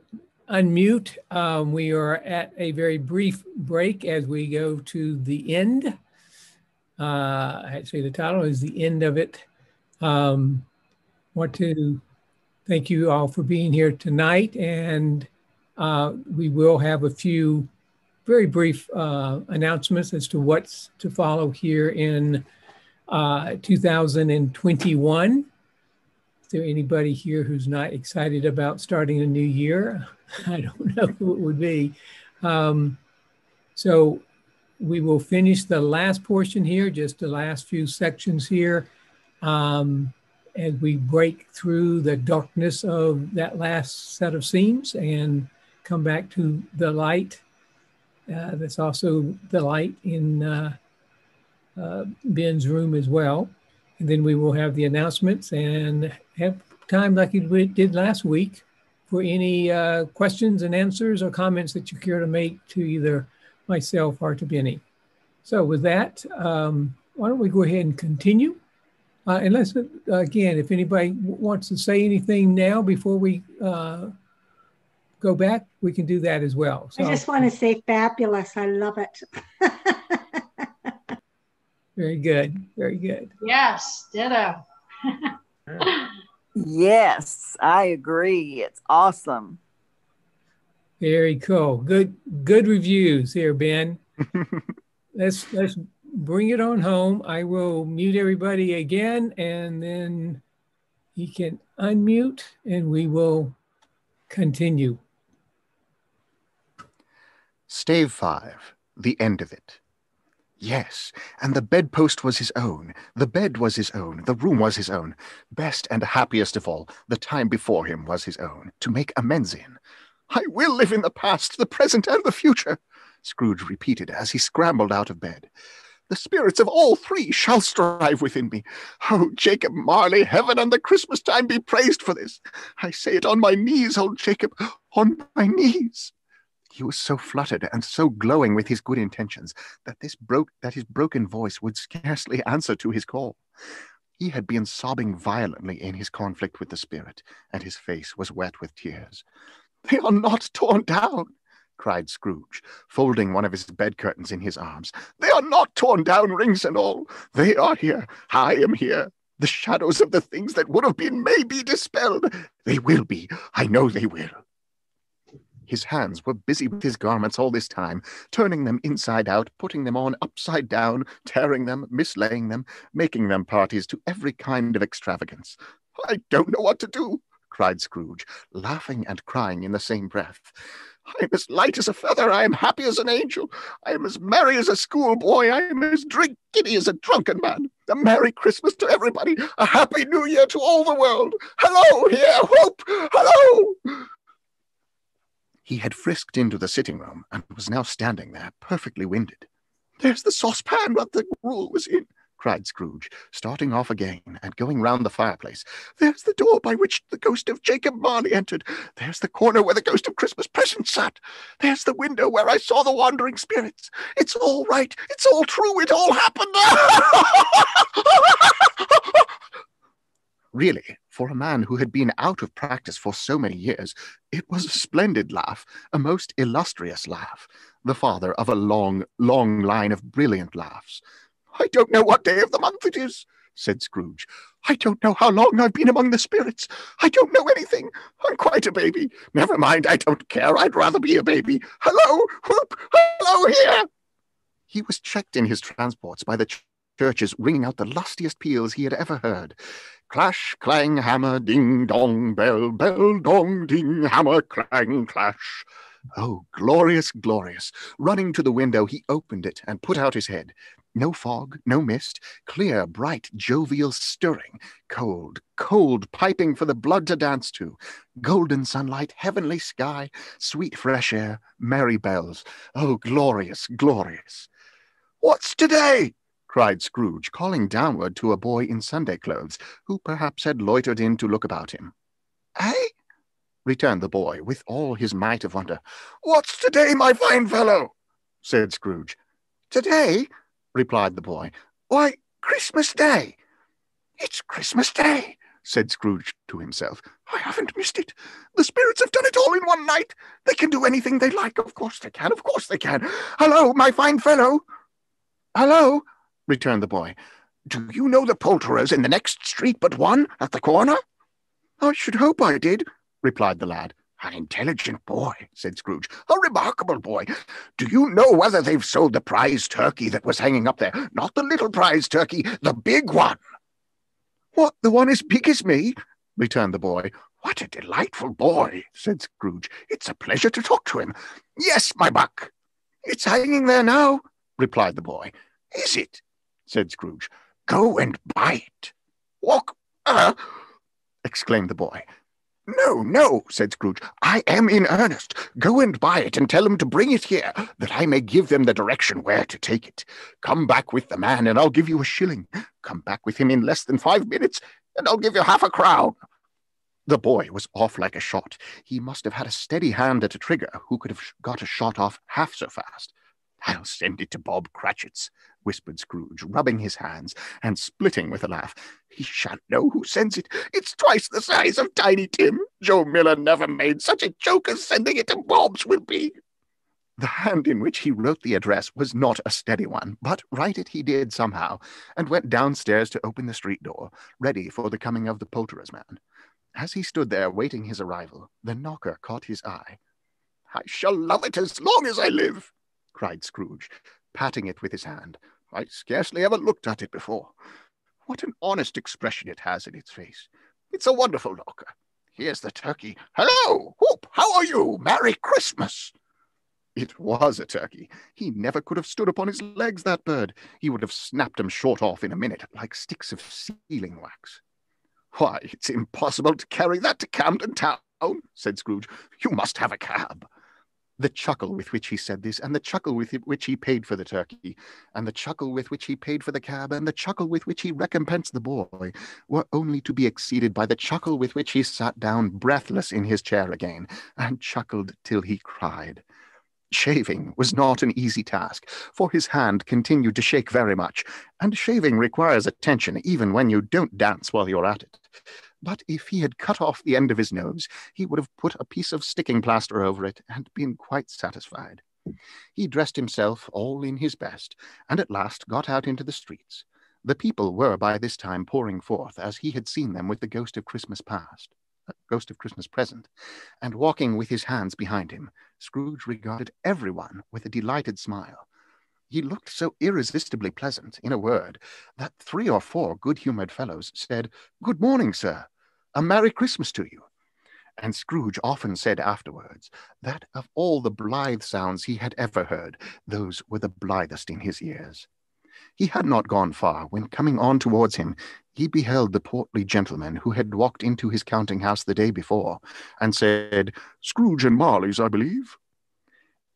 unmute? Um, we are at a very brief break as we go to the end. Uh, say the title is the end of it. Um, want to thank you all for being here tonight, and uh, we will have a few very brief uh, announcements as to what's to follow here in uh, 2021 there anybody here who's not excited about starting a new year? I don't know who it would be. Um, so we will finish the last portion here, just the last few sections here, um, as we break through the darkness of that last set of scenes and come back to the light. Uh, that's also the light in uh, uh, Ben's room as well. And then we will have the announcements and have time like we did last week for any uh, questions and answers or comments that you care to make to either myself or to Benny. So with that, um, why don't we go ahead and continue? Uh, unless, uh, again, if anybody wants to say anything now before we uh, go back, we can do that as well. So, I just want to say fabulous. I love it. Very good. Very good. Yes, ditto. yes, I agree. It's awesome. Very cool. Good good reviews here, Ben. let's let's bring it on home. I will mute everybody again and then you can unmute and we will continue. Stave 5, the end of it. Yes, and the bedpost was his own, the bed was his own, the room was his own. Best and happiest of all, the time before him was his own, to make amends in. I will live in the past, the present, and the future. Scrooge repeated as he scrambled out of bed. The spirits of all three shall strive within me. Oh, Jacob Marley, heaven and the Christmas time be praised for this. I say it on my knees, old Jacob, on my knees. He was so fluttered and so glowing with his good intentions that this broke that his broken voice would scarcely answer to his call. He had been sobbing violently in his conflict with the spirit, and his face was wet with tears. They are not torn down, cried Scrooge, folding one of his bed curtains in his arms. They are not torn down, rings and all. They are here. I am here. The shadows of the things that would have been may be dispelled. They will be. I know they will. His hands were busy with his garments all this time, turning them inside out, putting them on upside down, tearing them, mislaying them, making them parties to every kind of extravagance. I don't know what to do, cried Scrooge, laughing and crying in the same breath. I am as light as a feather. I am happy as an angel. I am as merry as a schoolboy. I am as drink giddy as a drunken man. A Merry Christmas to everybody. A Happy New Year to all the world. Hello here, Whoop! Hello! He had frisked into the sitting room and was now standing there, perfectly winded. There's the saucepan that the gruel was in cried Scrooge, starting off again and going round the fireplace. There's the door by which the ghost of Jacob Marley entered. There's the corner where the ghost of Christmas present sat. There's the window where I saw the wandering spirits. It's all right. It's all true. It all happened. really, for a man who had been out of practice for so many years, it was a splendid laugh, a most illustrious laugh, the father of a long, long line of brilliant laughs. I don't know what day of the month it is, said Scrooge. I don't know how long I've been among the spirits. I don't know anything. I'm quite a baby. Never mind, I don't care. I'd rather be a baby. Hello, whoop, hello here. He was checked in his transports by the ch- churches ringing out the lustiest peals he had ever heard. Clash, clang, hammer, ding, dong, bell, bell, dong, ding, hammer, clang, clash. Oh, glorious, glorious. Running to the window, he opened it and put out his head. No fog, no mist, clear, bright, jovial, stirring, cold, cold, piping for the blood to dance to, golden sunlight, heavenly sky, sweet fresh air, merry bells. Oh, glorious, glorious. What's today? Cried Scrooge, calling downward to a boy in Sunday clothes, who perhaps had loitered in to look about him. Eh? returned the boy, with all his might of wonder. What's today, my fine fellow? said Scrooge. Today? replied the boy. Why, Christmas Day. It's Christmas Day, said Scrooge to himself. I haven't missed it. The spirits have done it all in one night. They can do anything they like. Of course they can. Of course they can. Hello, my fine fellow. Hello, returned the boy. Do you know the poulterers in the next street but one, at the corner? I should hope I did, replied the lad. An intelligent boy, said Scrooge. A remarkable boy. Do you know whether they've sold the prize turkey that was hanging up there? Not the little prize turkey, the big one. What, the one as big as me? returned the boy. What a delightful boy, said Scrooge. It's a pleasure to talk to him. Yes, my buck. It's hanging there now, replied the boy. Is it? Said Scrooge. Go and buy it. Walk, uh, exclaimed the boy. No, no, said Scrooge. I am in earnest. Go and buy it and tell them to bring it here, that I may give them the direction where to take it. Come back with the man, and I'll give you a shilling. Come back with him in less than five minutes, and I'll give you half a crown. The boy was off like a shot. He must have had a steady hand at a trigger who could have got a shot off half so fast. I'll send it to Bob Cratchit's, whispered Scrooge, rubbing his hands and splitting with a laugh. He shan't know who sends it. It's twice the size of Tiny Tim. Joe Miller never made such a joke as sending it to Bob's will be. The hand in which he wrote the address was not a steady one, but write it he did somehow, and went downstairs to open the street door, ready for the coming of the poulterer's man. As he stood there waiting his arrival, the knocker caught his eye. I shall love it as long as I live, cried Scrooge, patting it with his hand. I scarcely ever looked at it before. What an honest expression it has in its face. It's a wonderful knocker. Here's the turkey. Hello! Whoop! How are you? Merry Christmas! It was a turkey. He never could have stood upon his legs, that bird. He would have snapped them short off in a minute, like sticks of sealing wax. Why, it's impossible to carry that to Camden Town, said Scrooge. You must have a cab. The chuckle with which he said this, and the chuckle with which he paid for the turkey, and the chuckle with which he paid for the cab, and the chuckle with which he recompensed the boy, were only to be exceeded by the chuckle with which he sat down breathless in his chair again, and chuckled till he cried. Shaving was not an easy task, for his hand continued to shake very much, and shaving requires attention even when you don't dance while you're at it. But if he had cut off the end of his nose, he would have put a piece of sticking plaster over it and been quite satisfied. He dressed himself all in his best, and at last got out into the streets. The people were by this time pouring forth, as he had seen them with the ghost of Christmas past, uh, ghost of Christmas present, and walking with his hands behind him, Scrooge regarded everyone with a delighted smile. He looked so irresistibly pleasant, in a word, that three or four good humoured fellows said, Good morning, sir. A Merry Christmas to you. And Scrooge often said afterwards that of all the blithe sounds he had ever heard, those were the blithest in his ears. He had not gone far when, coming on towards him, he beheld the portly gentleman who had walked into his counting house the day before, and said, Scrooge and Marley's, I believe.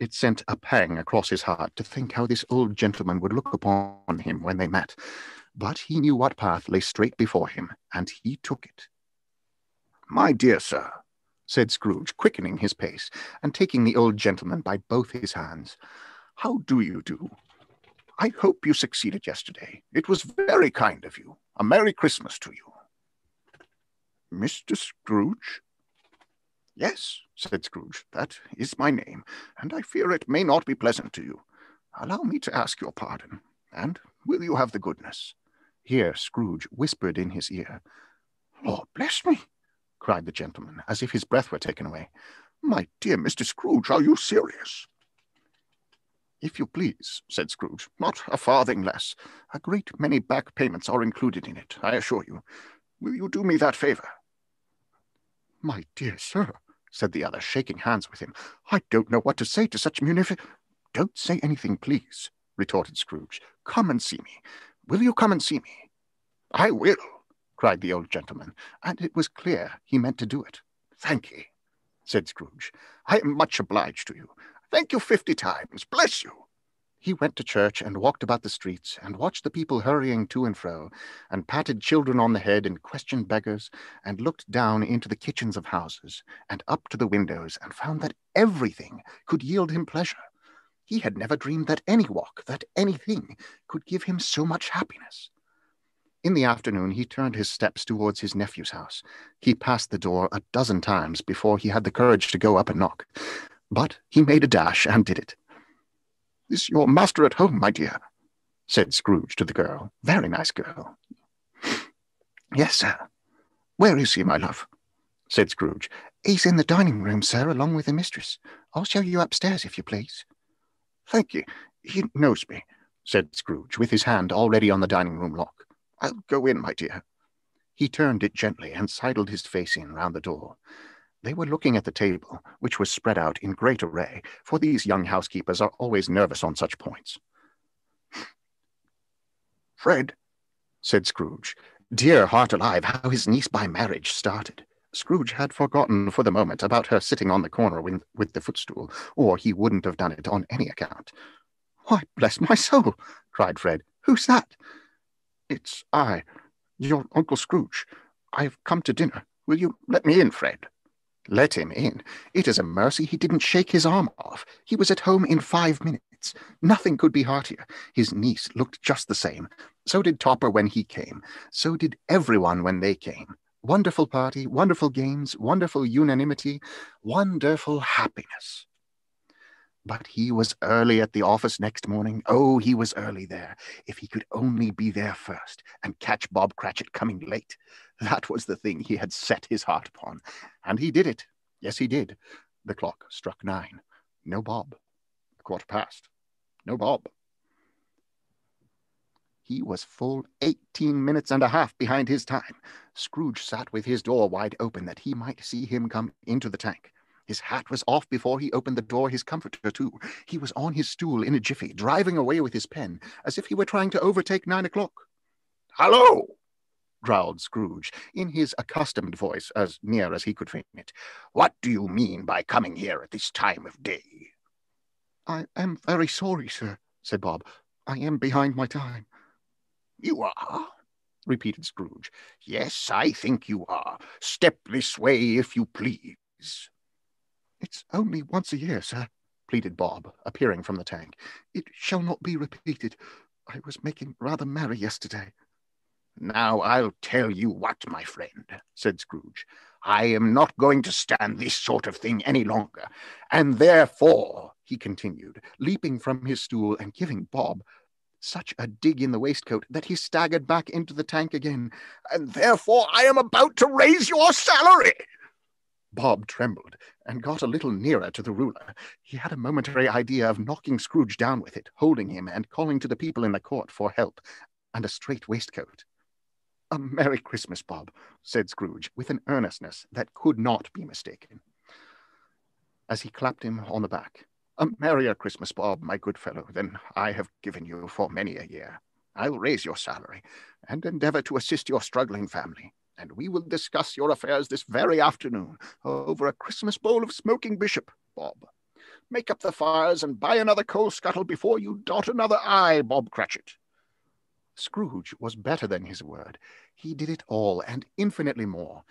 It sent a pang across his heart to think how this old gentleman would look upon him when they met. But he knew what path lay straight before him, and he took it. My dear sir, said Scrooge, quickening his pace, and taking the old gentleman by both his hands, how do you do? I hope you succeeded yesterday. It was very kind of you. A Merry Christmas to you. Mr. Scrooge? Yes, said Scrooge, that is my name, and I fear it may not be pleasant to you. Allow me to ask your pardon, and will you have the goodness? Here Scrooge whispered in his ear. Lord bless me, cried the gentleman, as if his breath were taken away. My dear Mr. Scrooge, are you serious? If you please, said Scrooge, not a farthing less. A great many back payments are included in it, I assure you. Will you do me that favour? My dear sir, said the other, shaking hands with him. I don't know what to say to such munifi... Don't say anything, please, retorted Scrooge. Come and see me. Will you come and see me? I will, cried the old gentleman, and it was clear he meant to do it. Thank ye, said Scrooge. I am much obliged to you. Thank you fifty times. Bless you. He went to church and walked about the streets and watched the people hurrying to and fro, and patted children on the head and questioned beggars, and looked down into the kitchens of houses and up to the windows and found that everything could yield him pleasure. He had never dreamed that any walk, that anything, could give him so much happiness. In the afternoon, he turned his steps towards his nephew's house. He passed the door a dozen times before he had the courage to go up and knock. But he made a dash and did it. Is your master at home, my dear? said Scrooge to the girl. Very nice girl. Yes, sir. Where is he, my love? said Scrooge. He's in the dining room, sir, along with the mistress. I'll show you upstairs, if you please. Thank you. He knows me, said Scrooge, with his hand already on the dining room lock. I'll go in, my dear. He turned it gently and sidled his face in round the door. They were looking at the table, which was spread out in great array, for these young housekeepers are always nervous on such points. Fred, said Scrooge, dear heart alive, how his niece by marriage started. Scrooge had forgotten for the moment about her sitting on the corner with, with the footstool, or he wouldn't have done it on any account. Why, bless my soul, cried Fred. Who's that? It's I, your Uncle Scrooge. I've come to dinner. Will you let me in, Fred? Let him in. It is a mercy he didn't shake his arm off. He was at home in five minutes. Nothing could be heartier. His niece looked just the same. So did Topper when he came. So did everyone when they came. Wonderful party, wonderful games, wonderful unanimity, wonderful happiness. But he was early at the office next morning. Oh, he was early there. If he could only be there first and catch Bob Cratchit coming late. That was the thing he had set his heart upon. And he did it. Yes, he did. The clock struck nine. No Bob. A quarter past. No Bob. He was full eighteen minutes and a half behind his time. Scrooge sat with his door wide open that he might see him come into the tank. His hat was off before he opened the door, his comforter too. He was on his stool in a jiffy, driving away with his pen, as if he were trying to overtake nine o'clock. Hallo! Growled Scrooge, in his accustomed voice, as near as he could frame it. What do you mean by coming here at this time of day? I am very sorry, sir, said Bob. I am behind my time. You are? repeated Scrooge. Yes, I think you are. Step this way, if you please. It's only once a year, sir, pleaded Bob, appearing from the tank. It shall not be repeated. I was making rather merry yesterday. Now I'll tell you what, my friend, said Scrooge. I am not going to stand this sort of thing any longer. And therefore, he continued, leaping from his stool and giving Bob such a dig in the waistcoat that he staggered back into the tank again, and therefore I am about to raise your salary. Bob trembled and got a little nearer to the ruler. He had a momentary idea of knocking Scrooge down with it, holding him and calling to the people in the court for help and a strait waistcoat. A Merry Christmas, Bob, said Scrooge with an earnestness that could not be mistaken. As he clapped him on the back, a merrier Christmas, Bob, my good fellow, than I have given you for many a year. I'll raise your salary and endeavor to assist your struggling family, and we will discuss your affairs this very afternoon over a Christmas bowl of smoking bishop, Bob. Make up the fires and buy another coal scuttle before you dot another I, Bob Cratchit. Scrooge was better than his word. He did it all and infinitely more.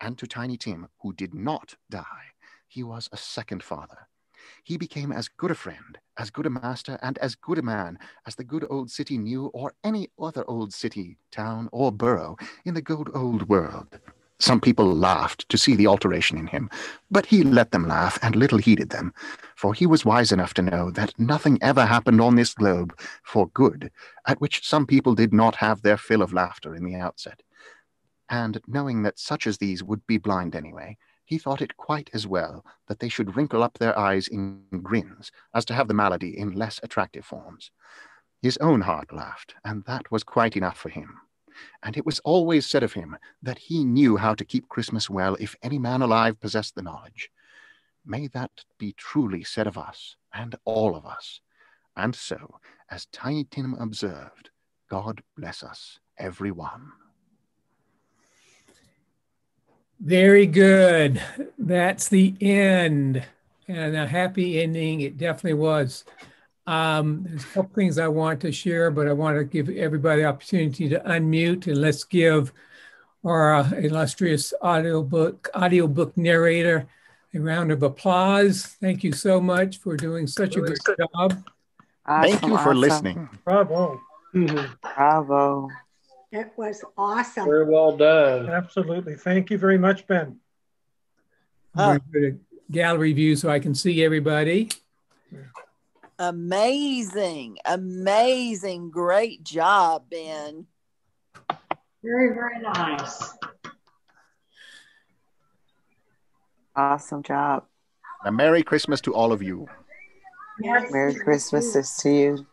And to Tiny Tim, who did not die, he was a second father. He became as good a friend, as good a master, and as good a man as the good old city knew or any other old city, town, or borough in the good old world. Some people laughed to see the alteration in him, but he let them laugh and little heeded them, for he was wise enough to know that nothing ever happened on this globe for good, at which some people did not have their fill of laughter in the outset. And knowing that such as these would be blind anyway, he thought it quite as well that they should wrinkle up their eyes in grins as to have the malady in less attractive forms. His own heart laughed, and that was quite enough for him and it was always said of him that he knew how to keep Christmas well if any man alive possessed the knowledge. May that be truly said of us, and all of us. And so, as Tiny Tim observed, God bless us, every one. Very good. That's the end. And a happy ending. It definitely was. Um, there's a couple things I want to share, but I want to give everybody the opportunity to unmute and let's give our uh, illustrious audiobook audiobook narrator a round of applause. Thank you so much for doing such a good job. Awesome, Thank you for awesome. listening. Bravo. Bravo. It was awesome. Very well done. Absolutely. Thank you very much, Ben. Uh, gallery view so I can see everybody. Amazing. Amazing. Great job, Ben. Very, very nice. Awesome job. A Merry Christmas to all of you. Yes. Merry Christmas to you.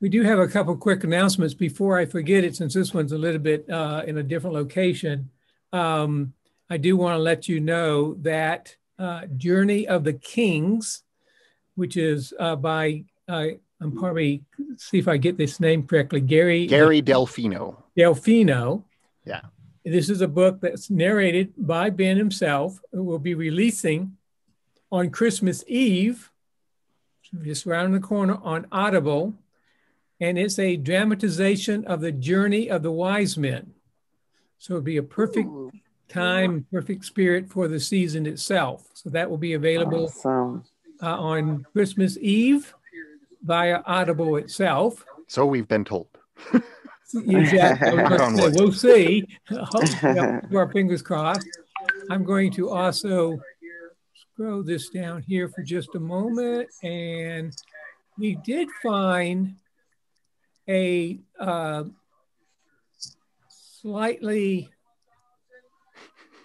We do have a couple quick announcements before I forget it, since this one's a little bit uh, in a different location. Um, I do want to let you know that uh, Journey of the Kings which is uh, by uh, I'm probably see if I get this name correctly, Gary Gary Delfino. Delfino. Yeah. This is a book that's narrated by Ben himself. It will be releasing on Christmas Eve, just around the corner on Audible, and it's a dramatization of the journey of the wise men. So it'll be a perfect Ooh. time, perfect spirit for the season itself. So that will be available awesome uh, on Christmas Eve via Audible itself. So we've been told. exactly. we'll see. our fingers crossed. I'm going to also scroll this down here for just a moment. And we did find a uh, slightly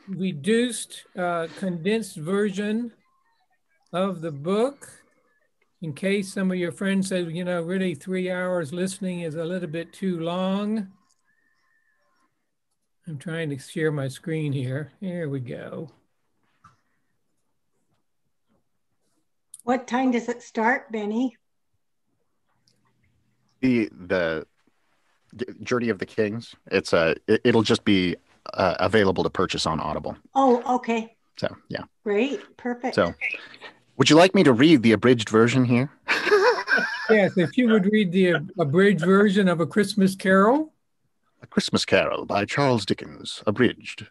reduced, uh, condensed version of the book in case some of your friends say, you know, really three hours listening is a little bit too long. I'm trying to share my screen here. Here we go. What time does it start, Benny? The the Journey of the Kings. It's a. It, will just be uh, available to purchase on Audible. Oh, okay. So yeah. Great. Perfect. So Would you like me to read the abridged version here? yes, if you would read the abridged version of A Christmas Carol. A Christmas Carol by Charles Dickens, abridged.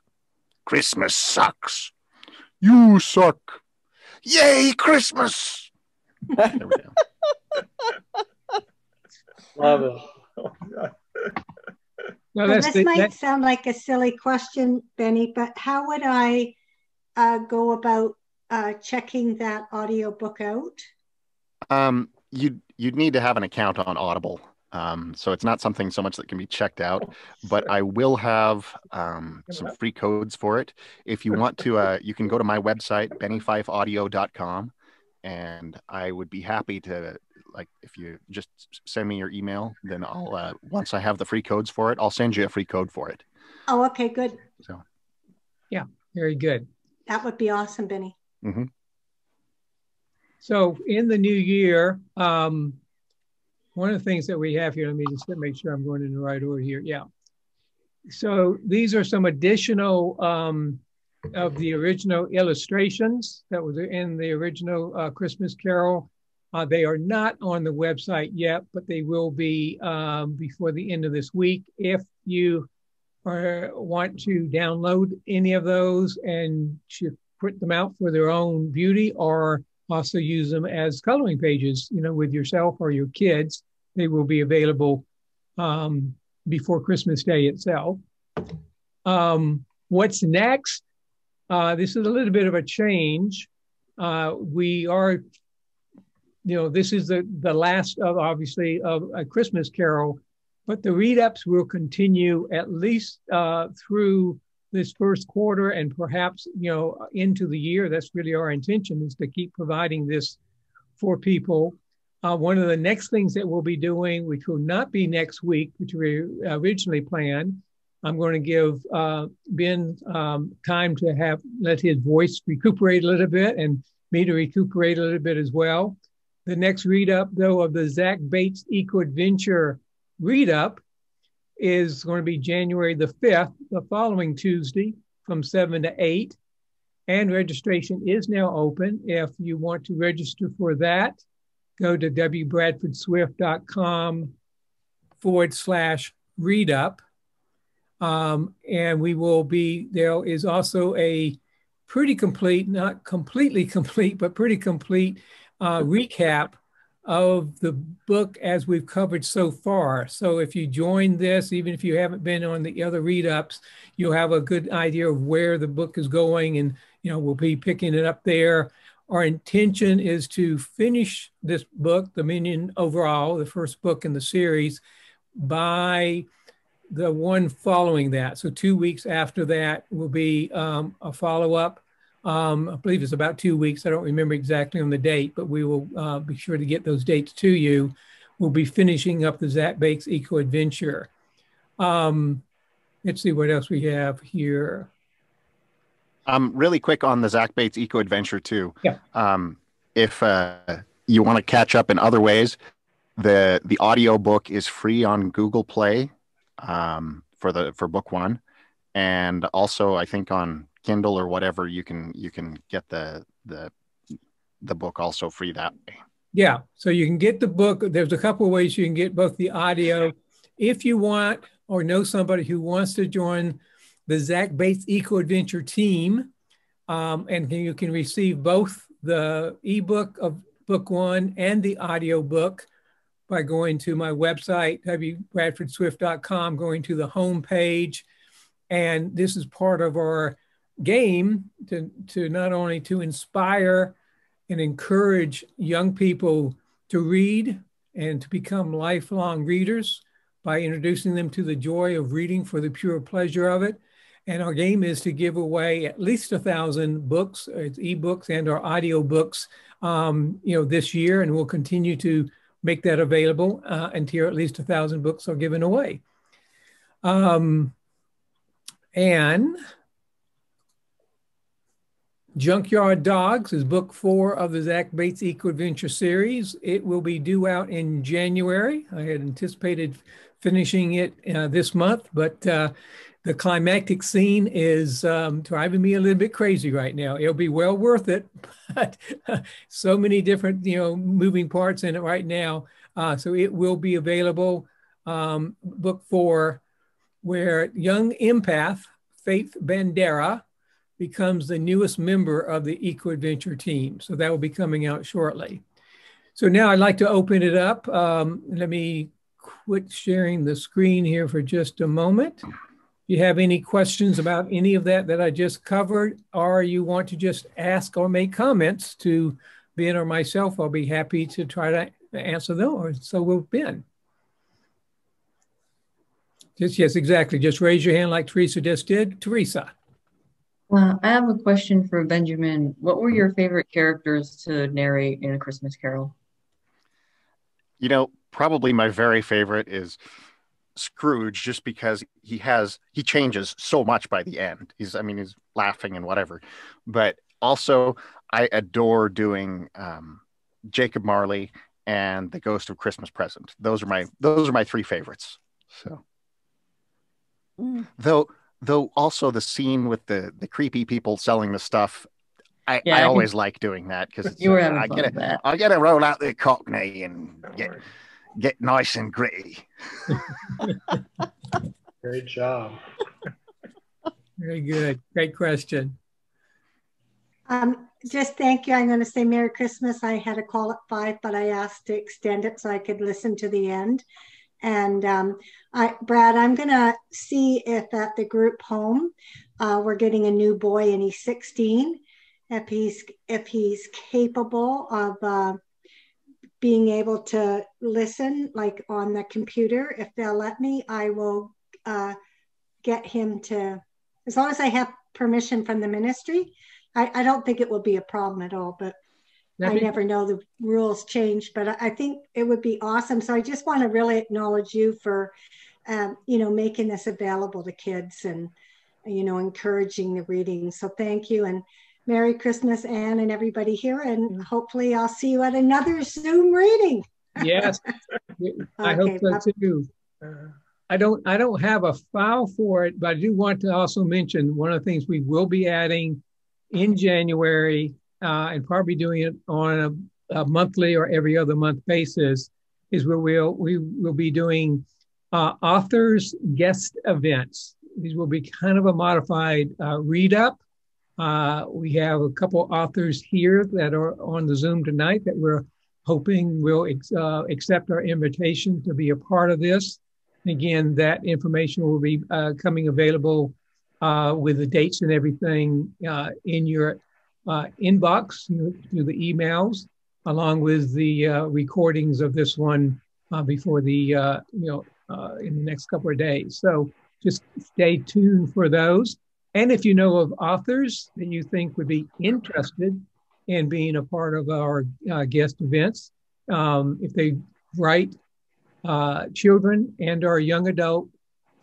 Christmas sucks. You suck. Yay, Christmas! there we go. Love it. No, this the, might that... sound like a silly question, Benny, but how would I uh, go about uh, checking that audiobook out? Um, you'd you'd need to have an account on Audible. Um, so it's not something so much that can be checked out, but I will have um, some free codes for it. If you want to, uh, you can go to my website, bennyfifeaudio.com, and I would be happy to, like, if you just send me your email, then I'll, uh, once I have the free codes for it, I'll send you a free code for it. Oh, okay, good. So, yeah, very good. That would be awesome, Benny. Mm-hmm. So in the new year, um, one of the things that we have here, let me just make sure I'm going in the right order here. Yeah. So these are some additional um, of the original illustrations that was in the original uh, Christmas Carol. Uh, they are not on the website yet, but they will be um, before the end of this week. If you are, want to download any of those and print them out for their own beauty or also use them as coloring pages, you know, with yourself or your kids. They will be available um, before Christmas Day itself. Um, what's next? Uh, this is a little bit of a change. Uh, we are, you know, this is the, the last of obviously of a Christmas Carol, but the read ups will continue at least uh, through this first quarter and perhaps you know into the year that's really our intention is to keep providing this for people. Uh, one of the next things that we'll be doing which will not be next week which we originally planned i'm going to give uh, ben um, time to have let his voice recuperate a little bit and me to recuperate a little bit as well. The next read up though of the zach bates eco adventure read up is going to be January the 5th, the following Tuesday from 7 to 8. And registration is now open. If you want to register for that, go to wbradfordswift.com forward slash read up. Um, and we will be, there is also a pretty complete, not completely complete, but pretty complete uh, recap of the book as we've covered so far. So if you join this, even if you haven't been on the other read ups, you'll have a good idea of where the book is going and you know we'll be picking it up there. Our intention is to finish this book, The Dominion overall, the first book in the series, by the one following that. So two weeks after that will be um, a follow up um, I believe it's about two weeks. I don't remember exactly on the date, but we will uh, be sure to get those dates to you. We'll be finishing up the Zach Bates Eco Adventure. Um, let's see what else we have here. Um, really quick on the Zach Bates Eco Adventure too. Yeah. Um, if uh, you want to catch up in other ways, the the audio book is free on Google Play um, for the for book one, and also I think on Kindle or whatever, you can you can get the the the book also free that way. Yeah, so you can get the book. There's a couple ways you can get both the audio. If you want or know somebody who wants to join the Zach Bates Eco Adventure team, um, and you can receive both the ebook of book one and the audio book by going to my website, wbradfordswift.com, going to the home page. And this is part of our game to, to not only to inspire and encourage young people to read and to become lifelong readers by introducing them to the joy of reading for the pure pleasure of it. And our game is to give away at least a thousand books, it's ebooks and our audio books, um, you know, this year, and we'll continue to make that available uh, until at least a thousand books are given away. Um, and Junkyard Dogs is book four of the Zach Bates Eco Adventure series. It will be due out in January. I had anticipated finishing it uh, this month, but uh, the climactic scene is um, driving me a little bit crazy right now. It'll be well worth it, but so many different you know moving parts in it right now. Uh, so it will be available. Um, book four, where young empath Faith Bandera becomes the newest member of the Eco Adventure team. So that will be coming out shortly. So now I'd like to open it up. Um, let me quit sharing the screen here for just a moment. If you have any questions about any of that that I just covered, or you want to just ask or make comments to Ben or myself, I'll be happy to try to answer them, or so will Ben. Just, yes, exactly. Just raise your hand like Teresa just did. Teresa. Uh, I have a question for Benjamin. What were your favorite characters to narrate in A Christmas Carol? You know, probably my very favorite is Scrooge, just because he has he changes so much by the end. He's, I mean, he's laughing and whatever, but also I adore doing um, Jacob Marley and The Ghost of Christmas Present. Those are my those are my three favorites. So, mm. though though also the scene with the the creepy people selling the stuff I, yeah, I, I always like doing that because you were having I fun get with that. I get to roll out the cockney and get get nice and gritty. Great job. Very good. Great question. Um, just thank you. I'm going to say Merry Christmas. I had a call at five, but I asked to extend it so I could listen to the end. And um, I, Brad, I'm going to see if at the group home uh, we're getting a new boy and he's 16. If he's if he's capable of uh, being able to listen, like on the computer, if they'll let me, I will uh, get him to. As long as I have permission from the ministry, I, I don't think it will be a problem at all. But I never know the rules change, but I think it would be awesome. So I just want to really acknowledge you for, um, you know, making this available to kids and, you know, encouraging the reading. So thank you and Merry Christmas, Anne, and everybody here. And mm-hmm. hopefully I'll see you at another Zoom reading. yes, I okay, hope so too. I don't, I don't have a file for it, but I do want to also mention one of the things we will be adding in January uh, and probably doing it on a, a, monthly or every other month basis, is where we'll we will be doing uh, authors guest events. These will be kind of a modified uh, read up. Uh, we have a couple authors here that are on the Zoom tonight that we're hoping will ex- uh, accept our invitation to be a part of this. Again, that information will be uh, coming available with the dates and everything in your uh, inbox through the emails, along with the uh, recordings of this one uh, before the, uh, you know, uh, in the next couple of days. So just stay tuned for those. And if you know of authors that you think would be interested in being a part of our uh, guest events, um, if they write children and or young adult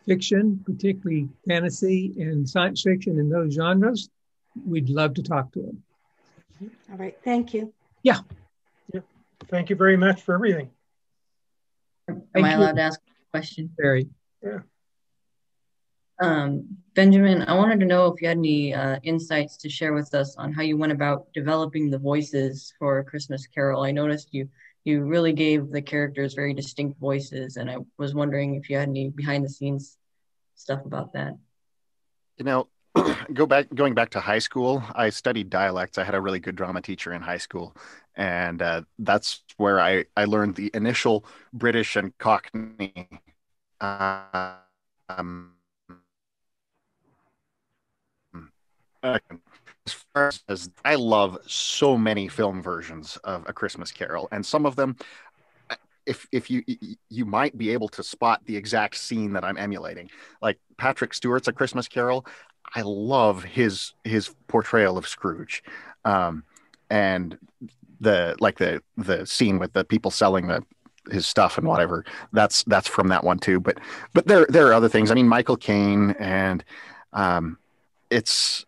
fiction, particularly fantasy and science fiction in those genres, we'd love to talk to them. All right. Thank you. Yeah. yeah. Thank you very much for everything. Am Thank I allowed you. to ask a question? Very. Yeah. Um, Benjamin, I wanted to know if you had any uh, insights to share with us on how you went about developing the voices for Christmas Carol. I noticed you you really gave the characters very distinct voices, and I was wondering if you had any behind the scenes stuff about that. You know, go back going back to high school i studied dialects i had a really good drama teacher in high school and uh, that's where i i learned the initial british and cockney um, as far as i love so many film versions of a christmas carol and some of them if if you you might be able to spot the exact scene that I'm emulating. Like Patrick Stewart's A Christmas Carol, I love his his portrayal of Scrooge, um, and the like the the scene with the people selling the his stuff and whatever. That's that's from that one too. But but there there are other things. I mean, Michael Caine and um, it's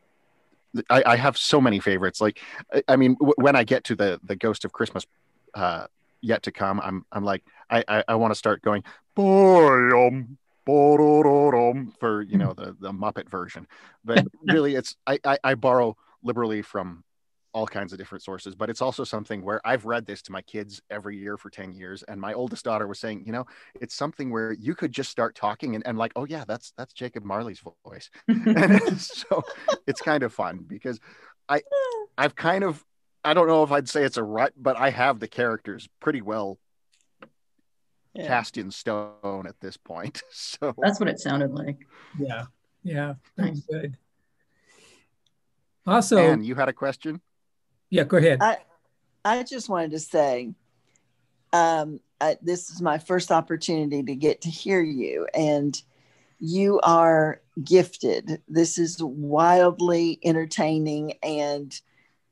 I, I have so many favorites. Like I, I mean, w- when I get to the the Ghost of Christmas uh, yet to come, I'm I'm like I I, I want to start going boy um for you know hmm. the the Muppet version. But really, it's I, I I borrow liberally from all kinds of different sources but it's also something where i've read this to my kids every year for 10 years and my oldest daughter was saying you know it's something where you could just start talking and, and like oh yeah that's that's jacob marley's voice and so it's kind of fun because i i've kind of i don't know if i'd say it's a rut but i have the characters pretty well yeah. cast in stone at this point so that's what it sounded like yeah yeah nice. good also and you had a question yeah, go ahead. I, I just wanted to say, um, I, this is my first opportunity to get to hear you, and you are gifted. This is wildly entertaining and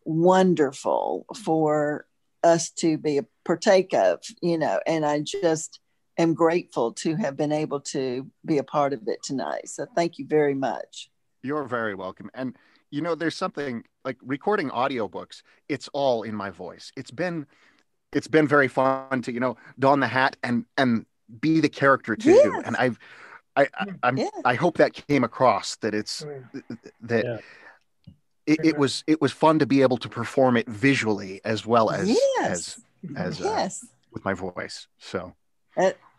wonderful for us to be a partake of, you know, and I just am grateful to have been able to be a part of it tonight. So thank you very much. You're very welcome. And you know there's something like recording audiobooks it's all in my voice it's been it's been very fun to you know don the hat and and be the character too yes. and i've i, I i'm yeah. i hope that came across that it's oh, that yeah. It, it, was it was fun to be able to perform it visually as well as yes. as as uh, yes. with my voice so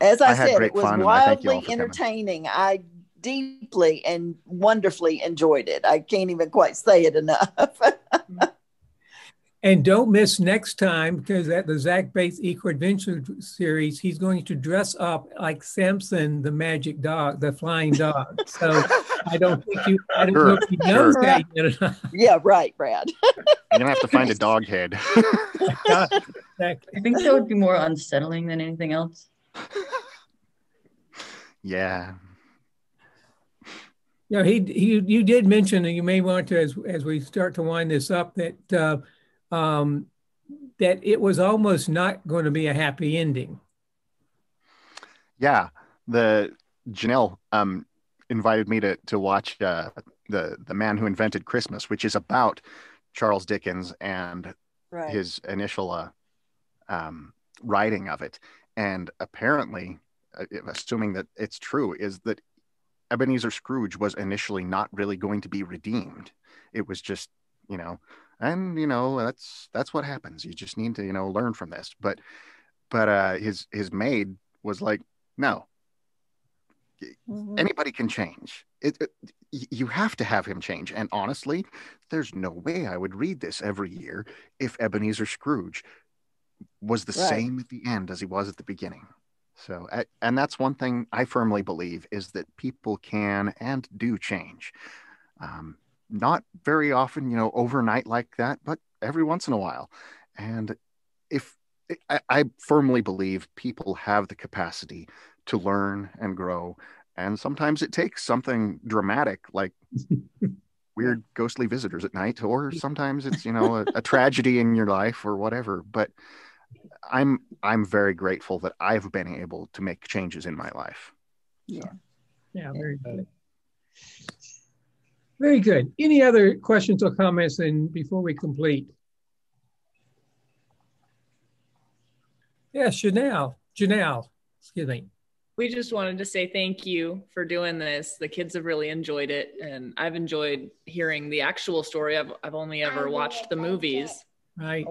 as i, I said it was wildly entertaining i deeply and wonderfully enjoyed it. I can't even quite say it enough. and don't miss next time because at the Zach Bates Eco Adventure series, he's going to dress up like Samson, the magic dog, the flying dog. So I don't think you, I don't sure, know if he knows sure. that yet. yeah, right, Brad. You're gonna have to find a dog head. I think that would be more unsettling than anything else. Yeah, yeah, he, he you did mention, and you may want to, as as we start to wind this up, that uh, um, that it was almost not going to be a happy ending. Yeah, the Janelle um, invited me to to watch uh, the the Man Who Invented Christmas, which is about Charles Dickens and right. his initial uh, um, writing of it, and apparently, uh, assuming that it's true, is that Ebenezer Scrooge was initially not really going to be redeemed. It was just, you know, and you know that's that's what happens. You just need to you know learn from this. But but uh, his his maid was like, no, mm-hmm. anybody can change. It, it, you have to have him change. And honestly, there's no way I would read this every year if Ebenezer Scrooge was the right. same at the end as he was at the beginning. So, and that's one thing I firmly believe is that people can and do change. Um, not very often, you know, overnight like that, but every once in a while. And if I, I firmly believe people have the capacity to learn and grow, and sometimes it takes something dramatic like weird ghostly visitors at night, or sometimes it's you know a, a tragedy in your life or whatever. But I'm I'm very grateful that I've been able to make changes in my life. Yeah. Yeah, very uh, good. Very good. Any other questions or comments then before we complete? Yeah, Janelle. Janelle, excuse me. We just wanted to say thank you for doing this. The kids have really enjoyed it, and I've enjoyed hearing the actual story. I've, I've only ever watched the movies. Right.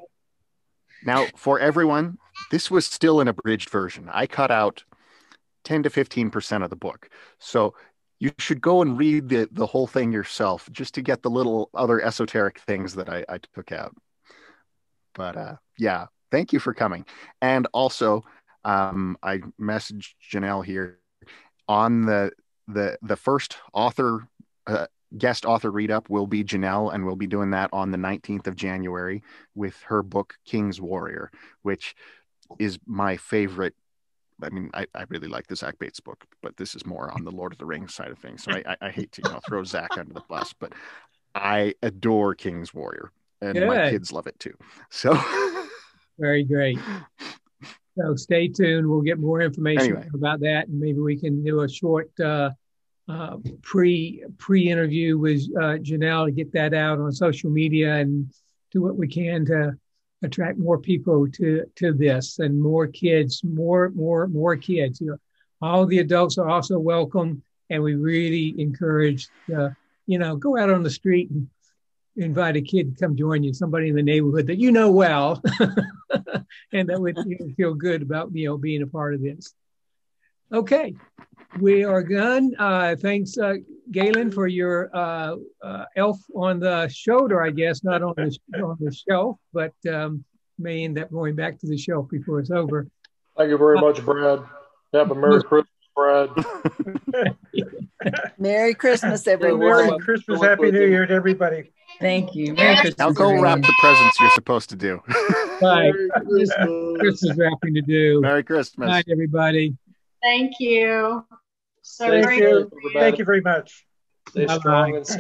Now, for everyone, this was still an abridged version. I cut out 10 to 15% of the book. So you should go and read the, the whole thing yourself just to get the little other esoteric things that I, I took out. But uh, yeah, thank you for coming. And also, um, I messaged Janelle here on the the the first author uh, guest author read up will be Janelle, and we'll be doing that on the 19th of January with her book King's Warrior, which is my favorite. I mean, I, I really like the Zach Bates book, but this is more on the Lord of the Rings side of things. So I, I, hate to you know throw Zach under the bus, but I adore King's Warrior, and Good. my kids love it too. So very great. So stay tuned. We'll get more information anyway. about that, and maybe we can do a short uh, uh, pre pre interview with uh, Janelle to get that out on social media and do what we can to attract more people to to this and more kids, more more more kids. You know, All the adults are also welcome, and we really encourage, uh, you know, go out on the street and invite a kid to come join you, somebody in the neighborhood that you know well, and that would you know, feel good about you know being a part of this. Okay, we are done. Uh, thanks, uh, Galen, for your uh, uh, elf on the shoulder, I guess, not on the, on the shelf, but um, may end up going back to the shelf before it's over. Thank you very much, Brad. Have a Merry Christmas, Brad. Merry Christmas, everyone. Merry Christmas, Happy New Year to everybody. Thank you. Merry Christmas. Now go wrap the presents you're supposed to do. Bye. Merry Christmas. Christmas wrapping to do. Merry Christmas. Night, everybody. Thank you. So Thank you. Thank you very much. Stay Bye-bye. strong and safe.